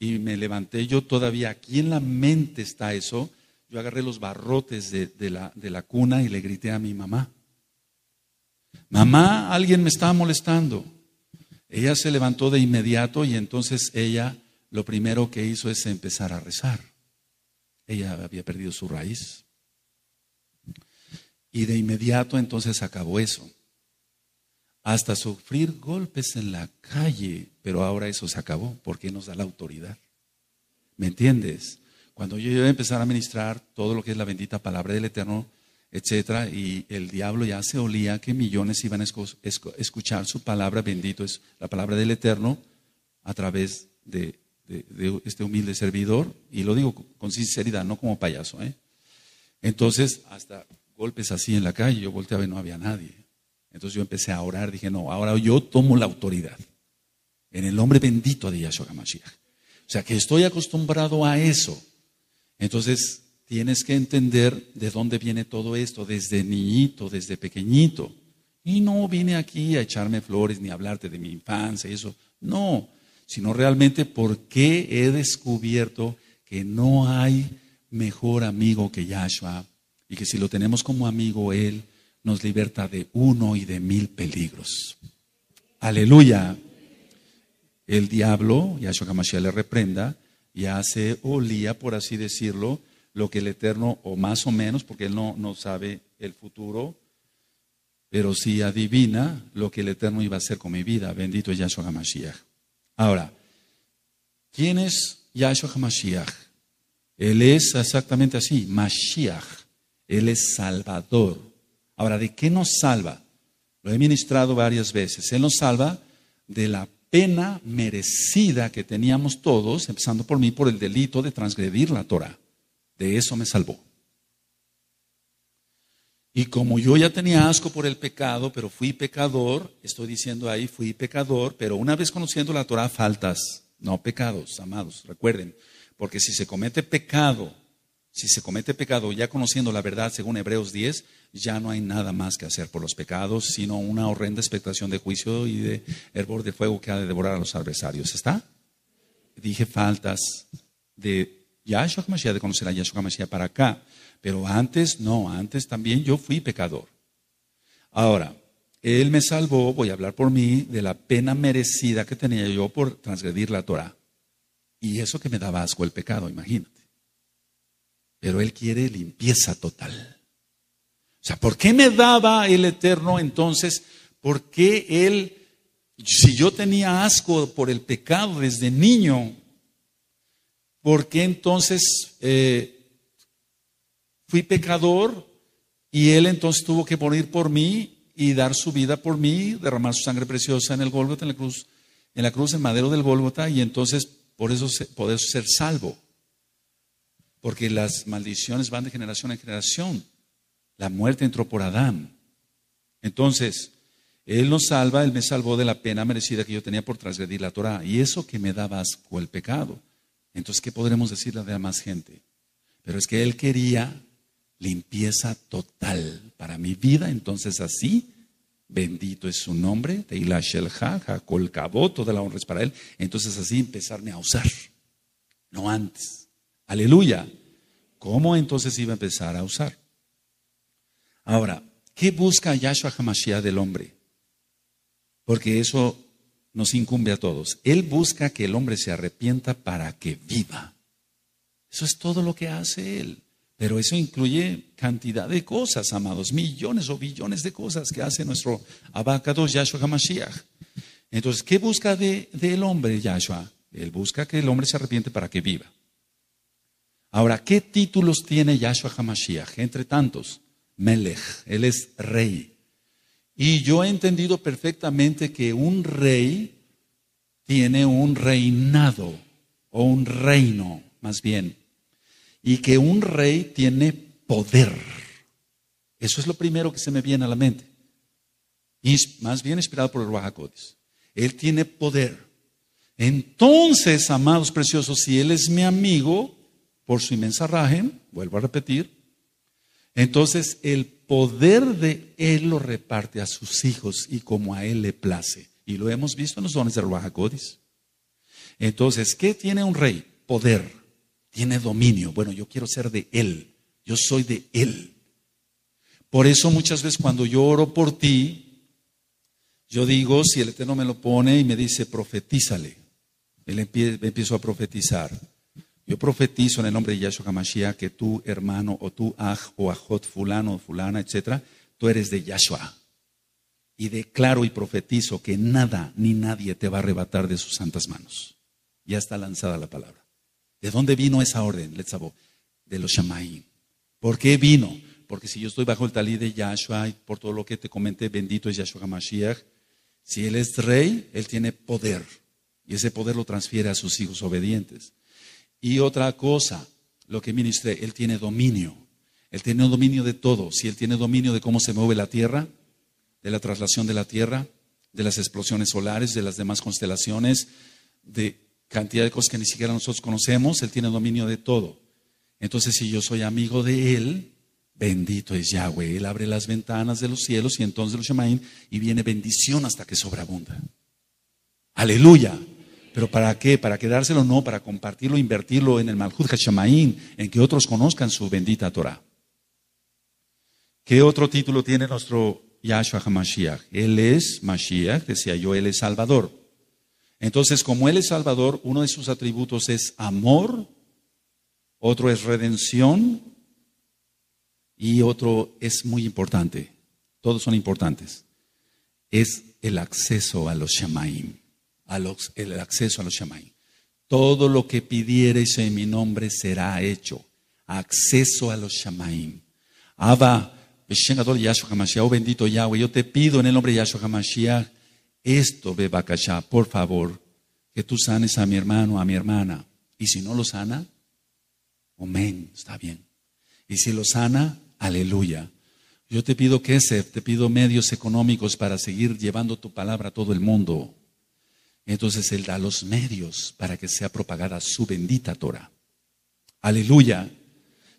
y me levanté. Yo todavía, aquí en la mente está eso. Yo agarré los barrotes de, la, de la cuna y le grité a mi mamá. mamá, alguien me está molestando. Ella se levantó de inmediato y entonces ella lo primero que hizo es empezar a rezar. Ella había perdido su raíz. Y de inmediato entonces acabó eso. Hasta sufrir golpes en la calle, pero ahora eso se acabó porque nos da la autoridad. ¿Me entiendes? Cuando yo iba a empezar a ministrar todo lo que es la bendita palabra del Eterno, etcétera, y el diablo ya se olía que millones iban a escuchar su palabra, bendito es la palabra del Eterno, a través de, este humilde servidor, y lo digo con sinceridad, no como payaso. ¿eh? Entonces, hasta golpes así en la calle, yo volteaba y no había nadie. Entonces yo empecé a orar, dije, no, ahora yo tomo la autoridad en el nombre bendito de Yahshua HaMashiach. O sea que estoy acostumbrado a eso. Entonces, tienes que entender de dónde viene todo esto, desde niñito, desde pequeñito. Y no vine aquí a echarme flores ni a hablarte de mi infancia y eso. No, sino realmente porque he descubierto que no hay mejor amigo que Yahshua y que si lo tenemos como amigo, Él nos liberta de uno y de mil peligros. Aleluya. El diablo, Yahshua HaMashiach le reprenda, ya se olía, por así decirlo, lo que el Eterno, o más o menos, porque Él no, no sabe el futuro, pero sí adivina lo que el Eterno iba a hacer con mi vida. Bendito es Yahshua HaMashiach. Ahora, ¿quién es Yahshua HaMashiach? Él es exactamente así, Mashiach. Él es Salvador. Ahora, ¿de qué nos salva? Lo he ministrado varias veces. Él nos salva de la pena merecida que teníamos todos, empezando por mí, por el delito de transgredir la Torah. De eso me salvó. Y como yo ya tenía asco por el pecado, pero fui pecador, estoy diciendo ahí, fui pecador, pero una vez conociendo la Torah, faltas, no pecados, amados, recuerden, porque si se comete pecado, si se comete pecado ya conociendo la verdad según Hebreos 10, ya no hay nada más que hacer por los pecados, sino una horrenda expectación de juicio y de hervor de fuego que ha de devorar a los adversarios. ¿Está? Dije faltas de Yahshua HaMashiach, de conocer a Yahshua HaMashiach para acá. Pero antes, no, antes también yo fui pecador. Ahora, Él me salvó, voy a hablar por mí, de la pena merecida que tenía yo por transgredir la Torah. Y eso que me daba asco el pecado, imagínate. Pero Él quiere limpieza total. O sea, ¿por qué me daba el Eterno entonces? ¿Por qué Él, si yo tenía asco por el pecado desde niño, ¿por qué entonces eh, fui pecador y Él entonces tuvo que morir por mí y dar su vida por mí, derramar su sangre preciosa en el Gólgota, en la cruz, en la cruz, en madero del Gólgota, y entonces por eso poder ser salvo? Porque las maldiciones van de generación en generación. La muerte entró por Adán. Entonces, Él nos salva, Él me salvó de la pena merecida que yo tenía por transgredir la Torah. Y eso que me daba asco el pecado. Entonces, ¿qué podremos decirle a demás gente? Pero es que Él quería limpieza total para mi vida. Entonces, así, bendito es su nombre, Teila Shelha, Cabo, toda la honra es para Él. Entonces, así empezarme a usar, no antes. Aleluya. ¿Cómo entonces iba a empezar a usar? Ahora, ¿qué busca Yahshua HaMashiach del hombre? Porque eso nos incumbe a todos. Él busca que el hombre se arrepienta para que viva. Eso es todo lo que hace Él. Pero eso incluye cantidad de cosas, amados, millones o billones de cosas que hace nuestro abacados Yahshua HaMashiach. Entonces, ¿qué busca del de, hombre Yahshua? Él busca que el hombre se arrepiente para que viva. Ahora, ¿qué títulos tiene Yahshua HaMashiach? Entre tantos, Melech, él es rey. Y yo he entendido perfectamente que un rey tiene un reinado, o un reino, más bien, y que un rey tiene poder. Eso es lo primero que se me viene a la mente. Y más bien inspirado por el Ruajacodes. Él tiene poder. Entonces, amados preciosos, si Él es mi amigo, por su inmensa rajen, vuelvo a repetir, entonces el poder de Él lo reparte a sus hijos y como a Él le place. Y lo hemos visto en los dones de Ruach Entonces, ¿qué tiene un rey? Poder. Tiene dominio. Bueno, yo quiero ser de Él. Yo soy de Él. Por eso muchas veces cuando yo oro por ti, Yo digo, si el Eterno me lo pone y me dice, profetízale, me empiezo a profetizar. Yo profetizo en el nombre de Yahshua HaMashiach que tú, hermano, o tú, aj, o ajot, fulano, fulana, etcétera, tú eres de Yahshua. Y declaro y profetizo que nada ni nadie te va a arrebatar de sus santas manos. Ya está lanzada la palabra. ¿De dónde vino esa orden, Letzabo? De los Shamaim. ¿Por qué vino? Porque si yo estoy bajo el talí de Yahshua y por todo lo que te comenté, bendito es Yahshua HaMashiach, si Él es rey, Él tiene poder. Y ese poder lo transfiere a sus hijos obedientes. Y otra cosa, lo que ministré, Él tiene dominio. Él tiene dominio de todo. Si Él tiene dominio de cómo se mueve la tierra, de la traslación de la tierra, de las explosiones solares, de las demás constelaciones, de cantidad de cosas que ni siquiera nosotros conocemos, Él tiene dominio de todo. Entonces, si yo soy amigo de Él, bendito es Yahweh. Él abre las ventanas de los cielos y entonces los Shemaín y viene bendición hasta que sobreabunda. Aleluya. ¿Pero para qué? ¿Para quedárselo? No, para compartirlo, invertirlo en el Malhut Hashemaín, en que otros conozcan su bendita Torah. ¿Qué otro título tiene nuestro Yahshua HaMashiach? Él es Mashiach, decía yo, Él es Salvador. Entonces, como Él es Salvador, uno de sus atributos es amor, otro es redención y otro es muy importante. Todos son importantes. Es el acceso a los Shamaim el acceso a los Shamaim. Todo lo que pidiereis en mi nombre será hecho. Acceso a los Shamaim. Abba, oh bendito Yahweh, yo te pido en el nombre de Yahshua HaMashiach, esto, Bebakashá, por favor, que tú sanes a mi hermano, a mi hermana. Y si no lo sana, amén, está bien. Y si lo sana, aleluya. Yo te pido que te pido medios económicos para seguir llevando tu palabra a todo el mundo. Entonces Él da los medios para que sea propagada su bendita Torah. Aleluya.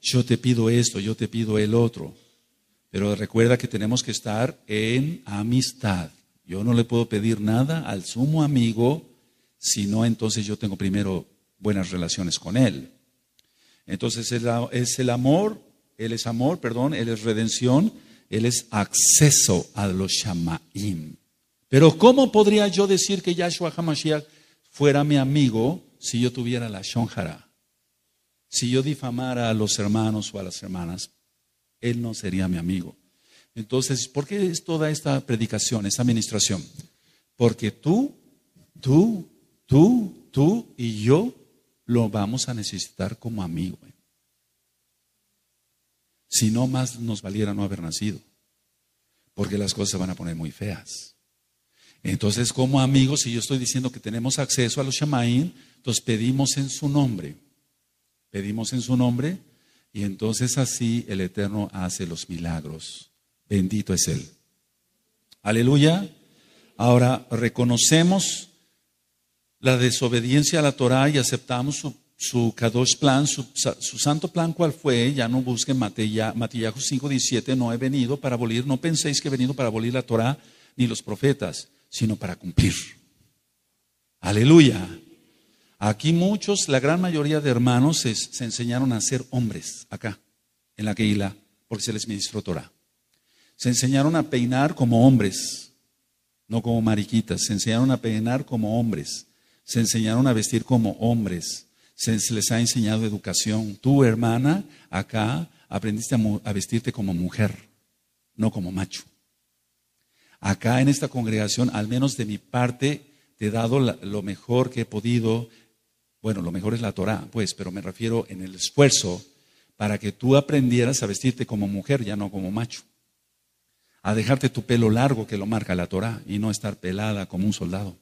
Yo te pido esto, yo te pido el otro. Pero recuerda que tenemos que estar en amistad. Yo no le puedo pedir nada al sumo amigo si no, entonces yo tengo primero buenas relaciones con él. Entonces es el amor, él es amor, perdón, él es redención, él es acceso a los shamaim. Pero ¿cómo podría yo decir que Yahshua HaMashiach fuera mi amigo si yo tuviera la shonjara? Si yo difamara a los hermanos o a las hermanas, él no sería mi amigo. Entonces, ¿por qué es toda esta predicación, esta administración? Porque tú, tú, tú, tú y yo lo vamos a necesitar como amigo. Si no, más nos valiera no haber nacido. Porque las cosas se van a poner muy feas. Entonces, como amigos, si yo estoy diciendo que tenemos acceso a los Shamaín, entonces pedimos en su nombre. Pedimos en su nombre y entonces así el Eterno hace los milagros. Bendito es Él. Aleluya. Ahora reconocemos la desobediencia a la Torah y aceptamos su, su Kadosh plan, su, santo plan, ¿cuál fue? Ya no busquen Matilla, 5:17, no he venido para abolir, no penséis que he venido para abolir la Torah ni los profetas sino para cumplir. Aleluya. Aquí muchos, la gran mayoría de hermanos se, enseñaron a ser hombres acá, en la Keilah, porque se les ministró Torah. Se enseñaron a peinar como hombres, no como mariquitas. Se enseñaron a peinar como hombres. Se enseñaron a vestir como hombres. Se, les ha enseñado educación. Tú, hermana, acá aprendiste a vestirte como mujer, no como macho. Acá en esta congregación, al menos de mi parte, te he dado lo mejor que he podido. Bueno, lo mejor es la Torah, pues, pero me refiero en el esfuerzo para que tú aprendieras a vestirte como mujer, ya no como macho. A dejarte tu pelo largo que lo marca la Torah y no estar pelada como un soldado.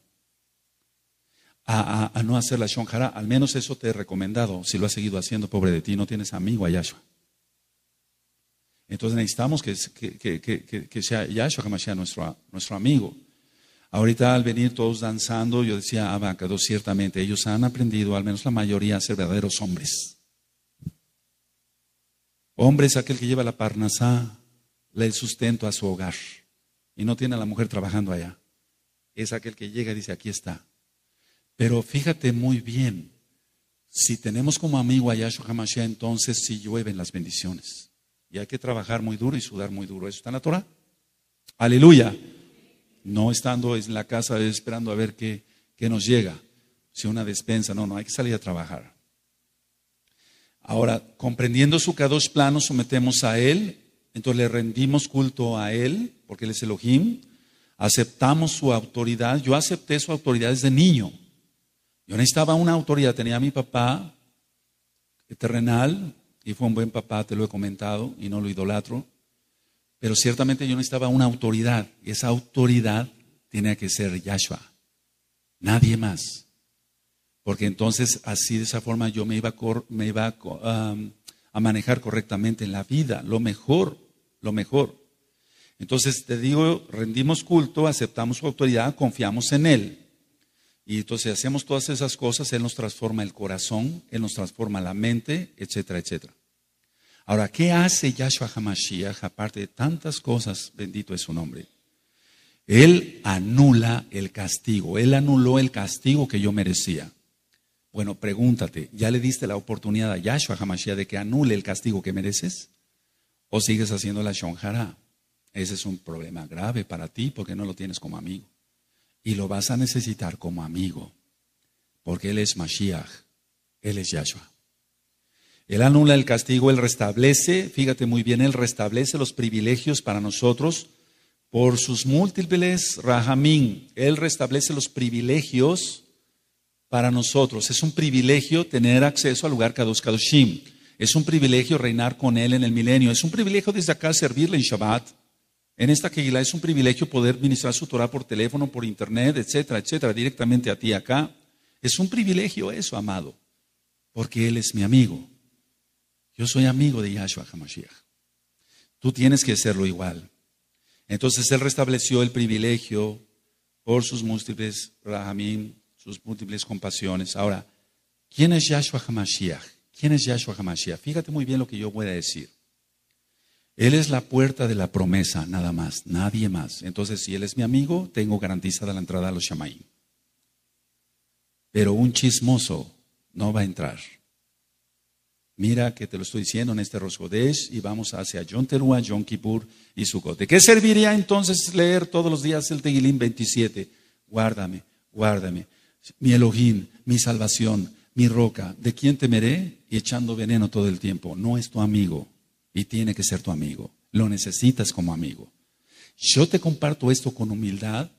A, no hacer la shonjara, al menos eso te he recomendado. Si lo has seguido haciendo, pobre de ti, no tienes amigo a Yahshua. Entonces necesitamos que, que, sea Yahshua HaMashiach nuestro, amigo. Ahorita al venir todos danzando, yo decía, Abacado, ciertamente ellos han aprendido, al menos la mayoría, a ser verdaderos hombres. Hombre es aquel que lleva la parnasá, el sustento a su hogar y no tiene a la mujer trabajando allá. Es aquel que llega y dice, aquí está. Pero fíjate muy bien, si tenemos como amigo a Yahshua HaMashiach, entonces sí llueven las bendiciones. Y hay que trabajar muy duro y sudar muy duro. ¿Eso está en la Torah? Aleluya. no estando en la casa esperando a ver qué, qué nos llega, si una despensa, no, no, hay que salir a trabajar. Ahora, comprendiendo su Kadosh plano, sometemos a Él, entonces le rendimos culto a Él, porque Él es Elohim, aceptamos su autoridad. Yo acepté su autoridad desde niño. Yo necesitaba una autoridad, tenía a mi papá terrenal, fue un buen papá, te lo he comentado, y no lo idolatro, pero ciertamente yo necesitaba una autoridad, y esa autoridad tenía que ser Yahshua, nadie más. Porque entonces así de esa forma yo me iba, me iba a manejar correctamente en la vida, lo mejor, lo mejor. Entonces te digo, rendimos culto, aceptamos su autoridad, confiamos en Él. Y entonces hacemos todas esas cosas, Él nos transforma el corazón, Él nos transforma la mente, etcétera, etcétera. Ahora, ¿qué hace Yahshua HaMashiach aparte de tantas cosas? Bendito es su nombre. Él anula el castigo, Él anuló el castigo que yo merecía. Bueno, pregúntate, ¿ya le diste la oportunidad a Yahshua HaMashiach de que anule el castigo que mereces? ¿O sigues haciendo la shonjara? Ese es un problema grave para ti porque no lo tienes como amigo. Y lo vas a necesitar como amigo, porque Él es Mashiach, Él es Yahshua. Él anula el castigo, Él restablece, fíjate muy bien, Él restablece los privilegios para nosotros por sus múltiples rahamín. Él restablece los privilegios para nosotros. Es un privilegio tener acceso al lugar Kadosh Kadoshim. Es un privilegio reinar con Él en el milenio. Es un privilegio desde acá servirle en Shabbat. En esta Kegilá es un privilegio poder ministrar su Torah por teléfono, por internet, etcétera, etcétera, directamente a ti acá. Es un privilegio eso, amado, porque Él es mi amigo. Yo soy amigo de Yahshua HaMashiach. Tú tienes que serlo igual. Entonces Él restableció el privilegio por sus múltiples rahamim, sus múltiples compasiones. Ahora, ¿quién es Yahshua HaMashiach? ¿Quién es Yahshua HaMashiach? Fíjate muy bien lo que yo voy a decir. Él es la puerta de la promesa, nada más, nadie más. Entonces, si Él es mi amigo, tengo garantizada la entrada a los Shamaim. Pero un chismoso no va a entrar. Mira que te lo estoy diciendo en este Rosgodesh y vamos hacia Yom Teruah, Yom Kippur y Sukkot. ¿De qué serviría entonces leer todos los días el Tegilim 27? Guárdame, guárdame. Mi Elohim, mi salvación, mi roca. ¿De quién temeré? Y echando veneno todo el tiempo. No es tu amigo y tiene que ser tu amigo. Lo necesitas como amigo. Yo te comparto esto con humildad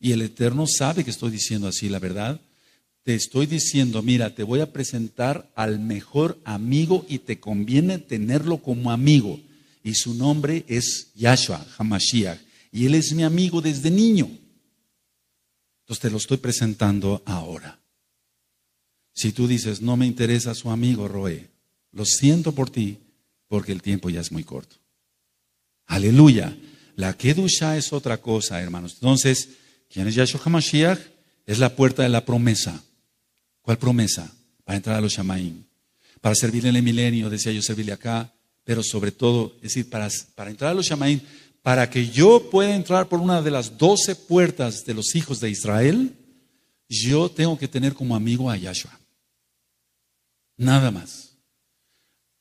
y el Eterno sabe que estoy diciendo así la verdad. Te estoy diciendo, mira, te voy a presentar al mejor amigo y te conviene tenerlo como amigo. Y su nombre es Yahshua Hamashiach. Y él es mi amigo desde niño. Entonces te lo estoy presentando ahora. Si tú dices, no me interesa su amigo, Roe, lo siento por ti, porque el tiempo ya es muy corto. Aleluya. La Kedusha es otra cosa, hermanos. Entonces, ¿quién es Yahshua HaMashiach? Es la puerta de la promesa. ¿Cuál promesa? Para entrar a los Shamaim. Para servirle en el milenio, decía yo, servirle acá. Pero sobre todo, es decir, para, para entrar a los Shamaim, para que yo pueda entrar por una de las doce puertas de los hijos de Israel, yo tengo que tener como amigo a Yahshua. Nada más.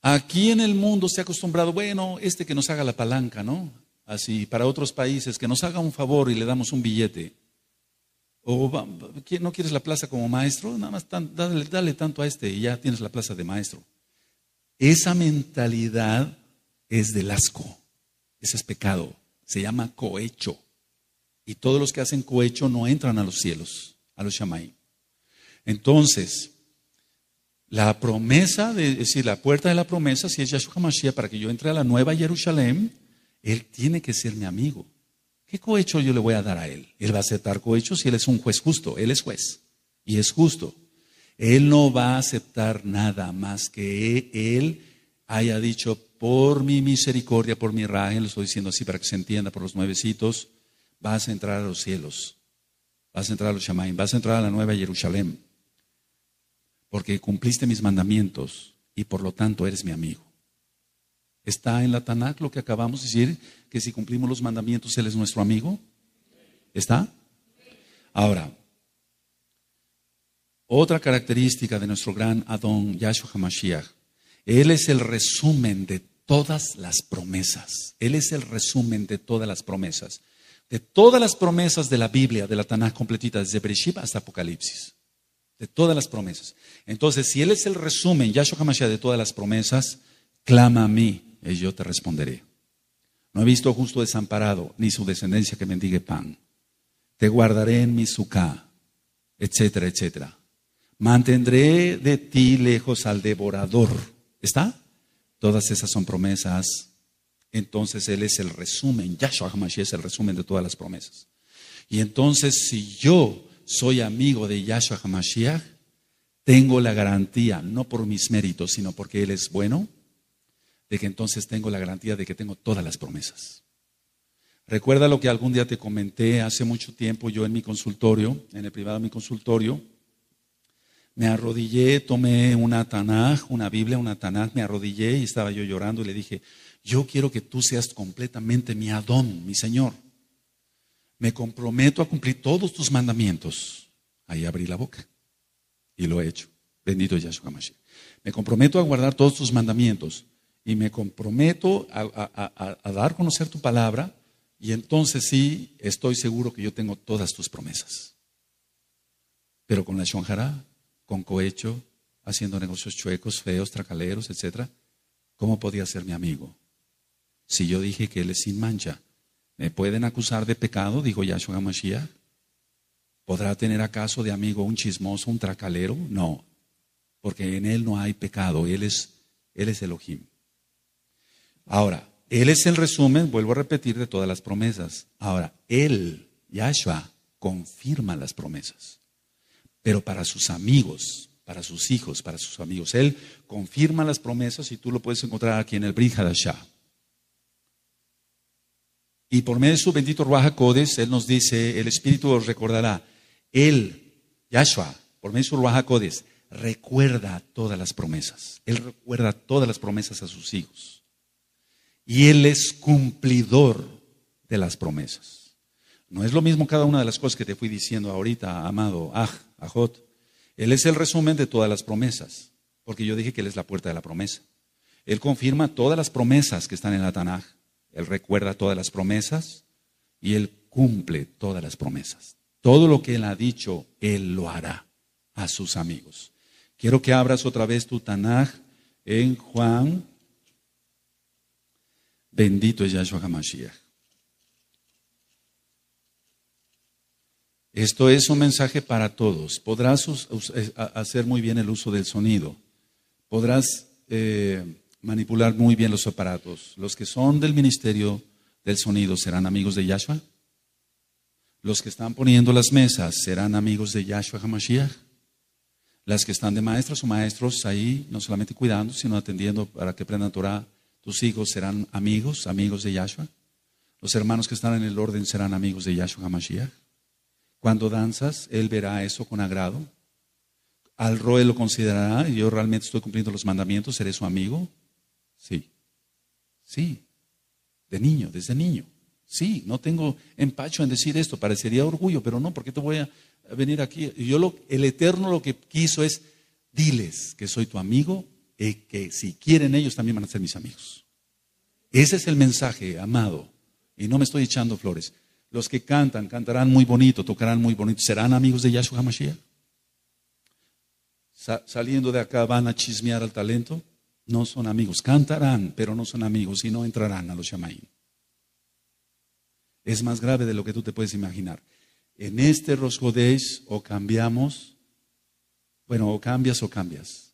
Aquí en el mundo se ha acostumbrado, bueno, este que nos haga la palanca, ¿no? Así, para otros países, que nos haga un favor y le damos un billete. O no quieres la plaza como maestro, nada más dale, tanto a este y ya tienes la plaza de maestro. Esa mentalidad es del asco, ese es pecado, se llama cohecho. Y todos los que hacen cohecho no entran a los cielos, a los shamay. Entonces, la promesa, de, es decir, la puerta de la promesa, si es Yahshua Mashiach, para que yo entre a la nueva Jerusalén, Él tiene que ser mi amigo. ¿Qué cohecho yo le voy a dar a Él? Él va a aceptar cohecho si Él es un juez justo. Él es juez y es justo. Él no va a aceptar nada más que Él haya dicho, por mi misericordia, por mi raje, lo estoy diciendo así para que se entienda por los nuevecitos, vas a entrar a los cielos, vas a entrar a los Shamaim, vas a entrar a la nueva Jerusalén porque cumpliste mis mandamientos y por lo tanto eres mi amigo. ¿Está en la Tanakh lo que acabamos de decir? Que si cumplimos los mandamientos, Él es nuestro amigo. ¿Está? Ahora, otra característica de nuestro gran Adón, Yahshua HaMashiach, Él es el resumen de todas las promesas. Él es el resumen de todas las promesas. De todas las promesas de la Biblia, de la Tanakh completita, desde Bereshit hasta Apocalipsis. De todas las promesas. Entonces, si Él es el resumen, Yahshua HaMashiach, de todas las promesas, clama a mí y yo te responderé. No he visto justo desamparado, ni su descendencia que mendigue pan. Te guardaré en mi suká, etcétera, etcétera. Mantendré de ti lejos al devorador. ¿Está? Todas esas son promesas. Entonces Él es el resumen. Yahshua HaMashiach es el resumen de todas las promesas. Y entonces, si yo soy amigo de Yahshua HaMashiach, tengo la garantía, no por mis méritos, sino porque Él es bueno, de que entonces tengo la garantía de que tengo todas las promesas. Recuerda lo que algún día te comenté hace mucho tiempo, yo en mi consultorio, en el privado de mi consultorio, me arrodillé, tomé una Tanaj, una Biblia, una Tanaj, me arrodillé y estaba yo llorando y le dije, yo quiero que tú seas completamente mi Adón, mi Señor. Me comprometo a cumplir todos tus mandamientos. Ahí abrí la boca y lo he hecho. Bendito Yahshua Mashiach. Me comprometo a guardar todos tus mandamientos y me comprometo a, dar a conocer tu palabra y entonces sí estoy seguro que yo tengo todas tus promesas. Pero con la Shonjara, con cohecho, haciendo negocios chuecos, feos, tracaleros, etc., ¿cómo podía ser mi amigo? Si yo dije que él es sin mancha, ¿me pueden acusar de pecado? Dijo Yahshua Mashiach. ¿Podrá tener acaso de amigo un chismoso, un tracalero? No, porque en él no hay pecado, él es, él es Elohim. Ahora, él es el resumen, vuelvo a repetir, de todas las promesas. Ahora, él, Yahshua, confirma las promesas pero para sus amigos, para sus hijos, para sus amigos. Él confirma las promesas y tú lo puedes encontrar aquí en el Brit Y por medio de su bendito Ruach Codes, Él nos dice, el Espíritu os recordará. Él, Yahshua, por medio de su Ruach Codes, recuerda todas las promesas. Él recuerda todas las promesas a sus hijos. Y Él es cumplidor de las promesas. No es lo mismo cada una de las cosas que te fui diciendo ahorita, amado Aj, Ajot. Él es el resumen de todas las promesas, porque yo dije que Él es la puerta de la promesa. Él confirma todas las promesas que están en la Tanaj. Él recuerda todas las promesas y Él cumple todas las promesas. Todo lo que Él ha dicho, Él lo hará a sus amigos. Quiero que abras otra vez tu Tanaj en Juan. Bendito es Yahshua HaMashiach. Esto es un mensaje para todos. Podrás eh, hacer muy bien el uso del sonido. Podrás eh, manipular muy bien los aparatos. Los que son del ministerio del sonido serán amigos de Yahshua. Los que están poniendo las mesas serán amigos de Yahshua Hamashiach. Las que están de maestras o maestros ahí, no solamente cuidando, sino atendiendo para que aprendan Torah, tus hijos serán amigos, amigos de Yahshua. Los hermanos que están en el orden serán amigos de Yahshua Hamashiach. Cuando danzas, Él verá eso con agrado. Al Roe lo considerará, yo realmente estoy cumpliendo los mandamientos, seré su amigo. Sí, sí, de niño, desde niño. Sí, no tengo empacho en decir esto, parecería orgullo, pero no, porque te voy a venir aquí. Yo lo, el Eterno lo que quiso es, diles que soy tu amigo y que si quieren ellos también van a ser mis amigos. Ese es el mensaje, amado, y no me estoy echando flores. Los que cantan, cantarán muy bonito, tocarán muy bonito. ¿Serán amigos de Yahshua HaMashiach? saliendo de acá van a chismear al talento. No son amigos. Cantarán, pero no son amigos y no entrarán a los Shamaim. Es más grave de lo que tú te puedes imaginar. En este Rosjodesh o cambiamos, bueno, o cambias o cambias.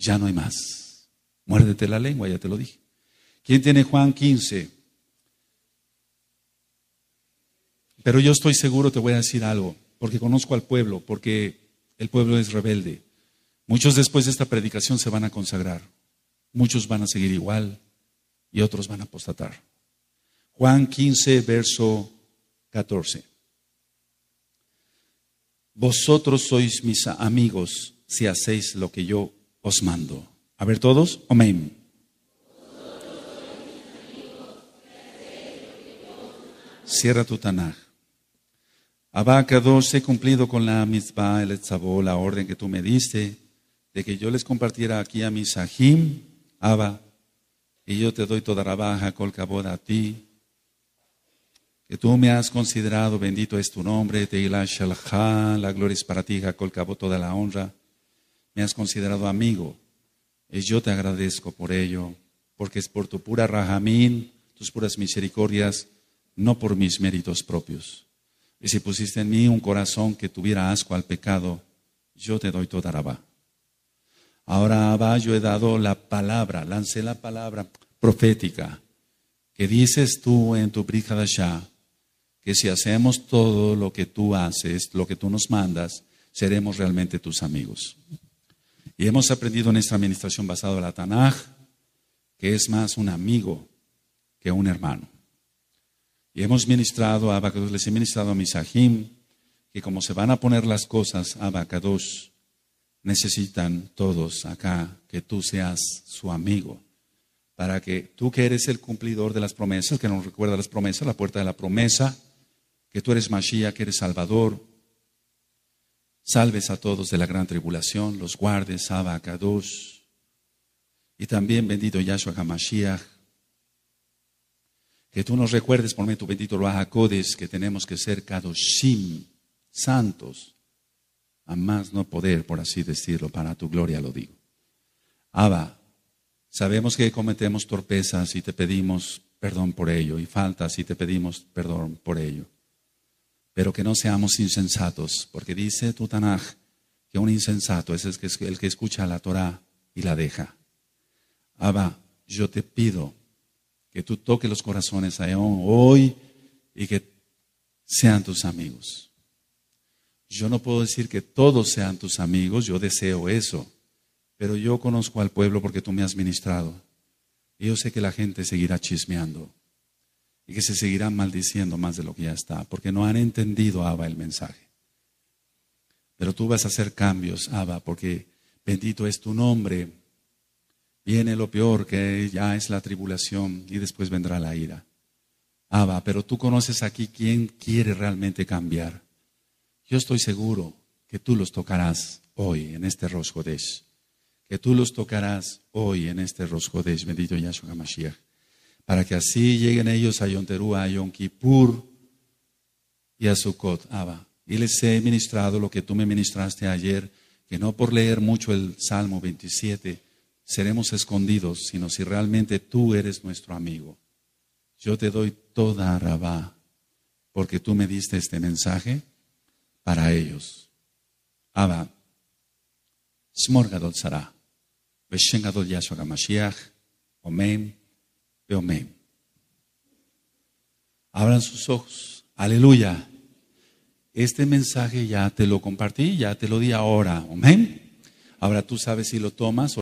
Ya no hay más. Muérdete la lengua, ya te lo dije. ¿Quién tiene Juan 15? Pero yo estoy seguro, te voy a decir algo, porque conozco al pueblo, porque el pueblo es rebelde. Muchos después de esta predicación se van a consagrar, muchos van a seguir igual y otros van a apostatar. Juan 15, verso 14. Vosotros sois mis amigos si hacéis lo que yo os mando. A ver todos, amén. Cierra tu Tanaj. Abacados, he cumplido con la misma, el etzabó, la orden que tú me diste, de que yo les compartiera aquí a mis sahim, Abba, y yo te doy toda la baja, colcabod a ti. que tú me has considerado, bendito es tu nombre, Teila Shalha, la gloria es para ti, toda la honra. Me has considerado amigo, y yo te agradezco por ello, porque es por tu pura rahamín, tus puras misericordias, no por mis méritos propios. Y si pusiste en mí un corazón que tuviera asco al pecado, yo te doy toda rabá. Ahora, Abba, yo he dado la palabra, lancé la palabra profética que dices tú en tu Brihadashah, que si hacemos todo lo que tú haces, lo que tú nos mandas, seremos realmente tus amigos. Y hemos aprendido en esta administración basada en la Tanaj, que es más un amigo que un hermano. Y hemos ministrado a Abacados, les he ministrado a Misahim, que como se van a poner las cosas Abacados, necesitan todos acá que tú seas su amigo, para que tú que eres el cumplidor de las promesas, que nos recuerda las promesas, la puerta de la promesa, que tú eres Mashiach, que eres Salvador, salves a todos de la gran tribulación, los guardes, Abacados, y también bendito Yahshua HaMashiach, que tú nos recuerdes por medio tu bendito Ruach que tenemos que ser Kadoshim, santos, a más no poder, por así decirlo, para tu gloria lo digo. Abba, sabemos que cometemos torpezas y te pedimos perdón por ello, y faltas y te pedimos perdón por ello. Pero que no seamos insensatos, porque dice tu Tanaj que un insensato es el que, escucha la Torah y la deja. Abba, yo te pido que tú toques los corazones a hoy y que sean tus amigos. Yo no puedo decir que todos sean tus amigos, yo deseo eso, pero yo conozco al pueblo porque tú me has ministrado. Y yo sé que la gente seguirá chismeando y que se seguirá maldiciendo más de lo que ya está, porque no han entendido, Abba, el mensaje. Pero tú vas a hacer cambios, Abba, porque bendito es tu nombre Viene lo peor, que ya es la tribulación y después vendrá la ira. Abba, pero tú conoces aquí quién quiere realmente cambiar. Yo estoy seguro que tú los tocarás hoy en este Rosh Que tú los tocarás hoy en este Rosh bendito Yahshua HaMashiach. Para que así lleguen ellos a Yom Teruah, a Yom Kippur y a Sukkot, Abba. Y les he ministrado lo que tú me ministraste ayer, que no por leer mucho el Salmo 27, seremos escondidos, sino si realmente tú eres nuestro amigo. Yo te doy toda Rabá, porque tú me diste este mensaje para ellos. Abba, Smorgadol Sara, Beshengadol Yahshua Mashiach, Omen, Omen. Abran sus ojos. Aleluya. Este mensaje ya te lo compartí, ya te lo di ahora. Amén. Ahora tú sabes si lo tomas.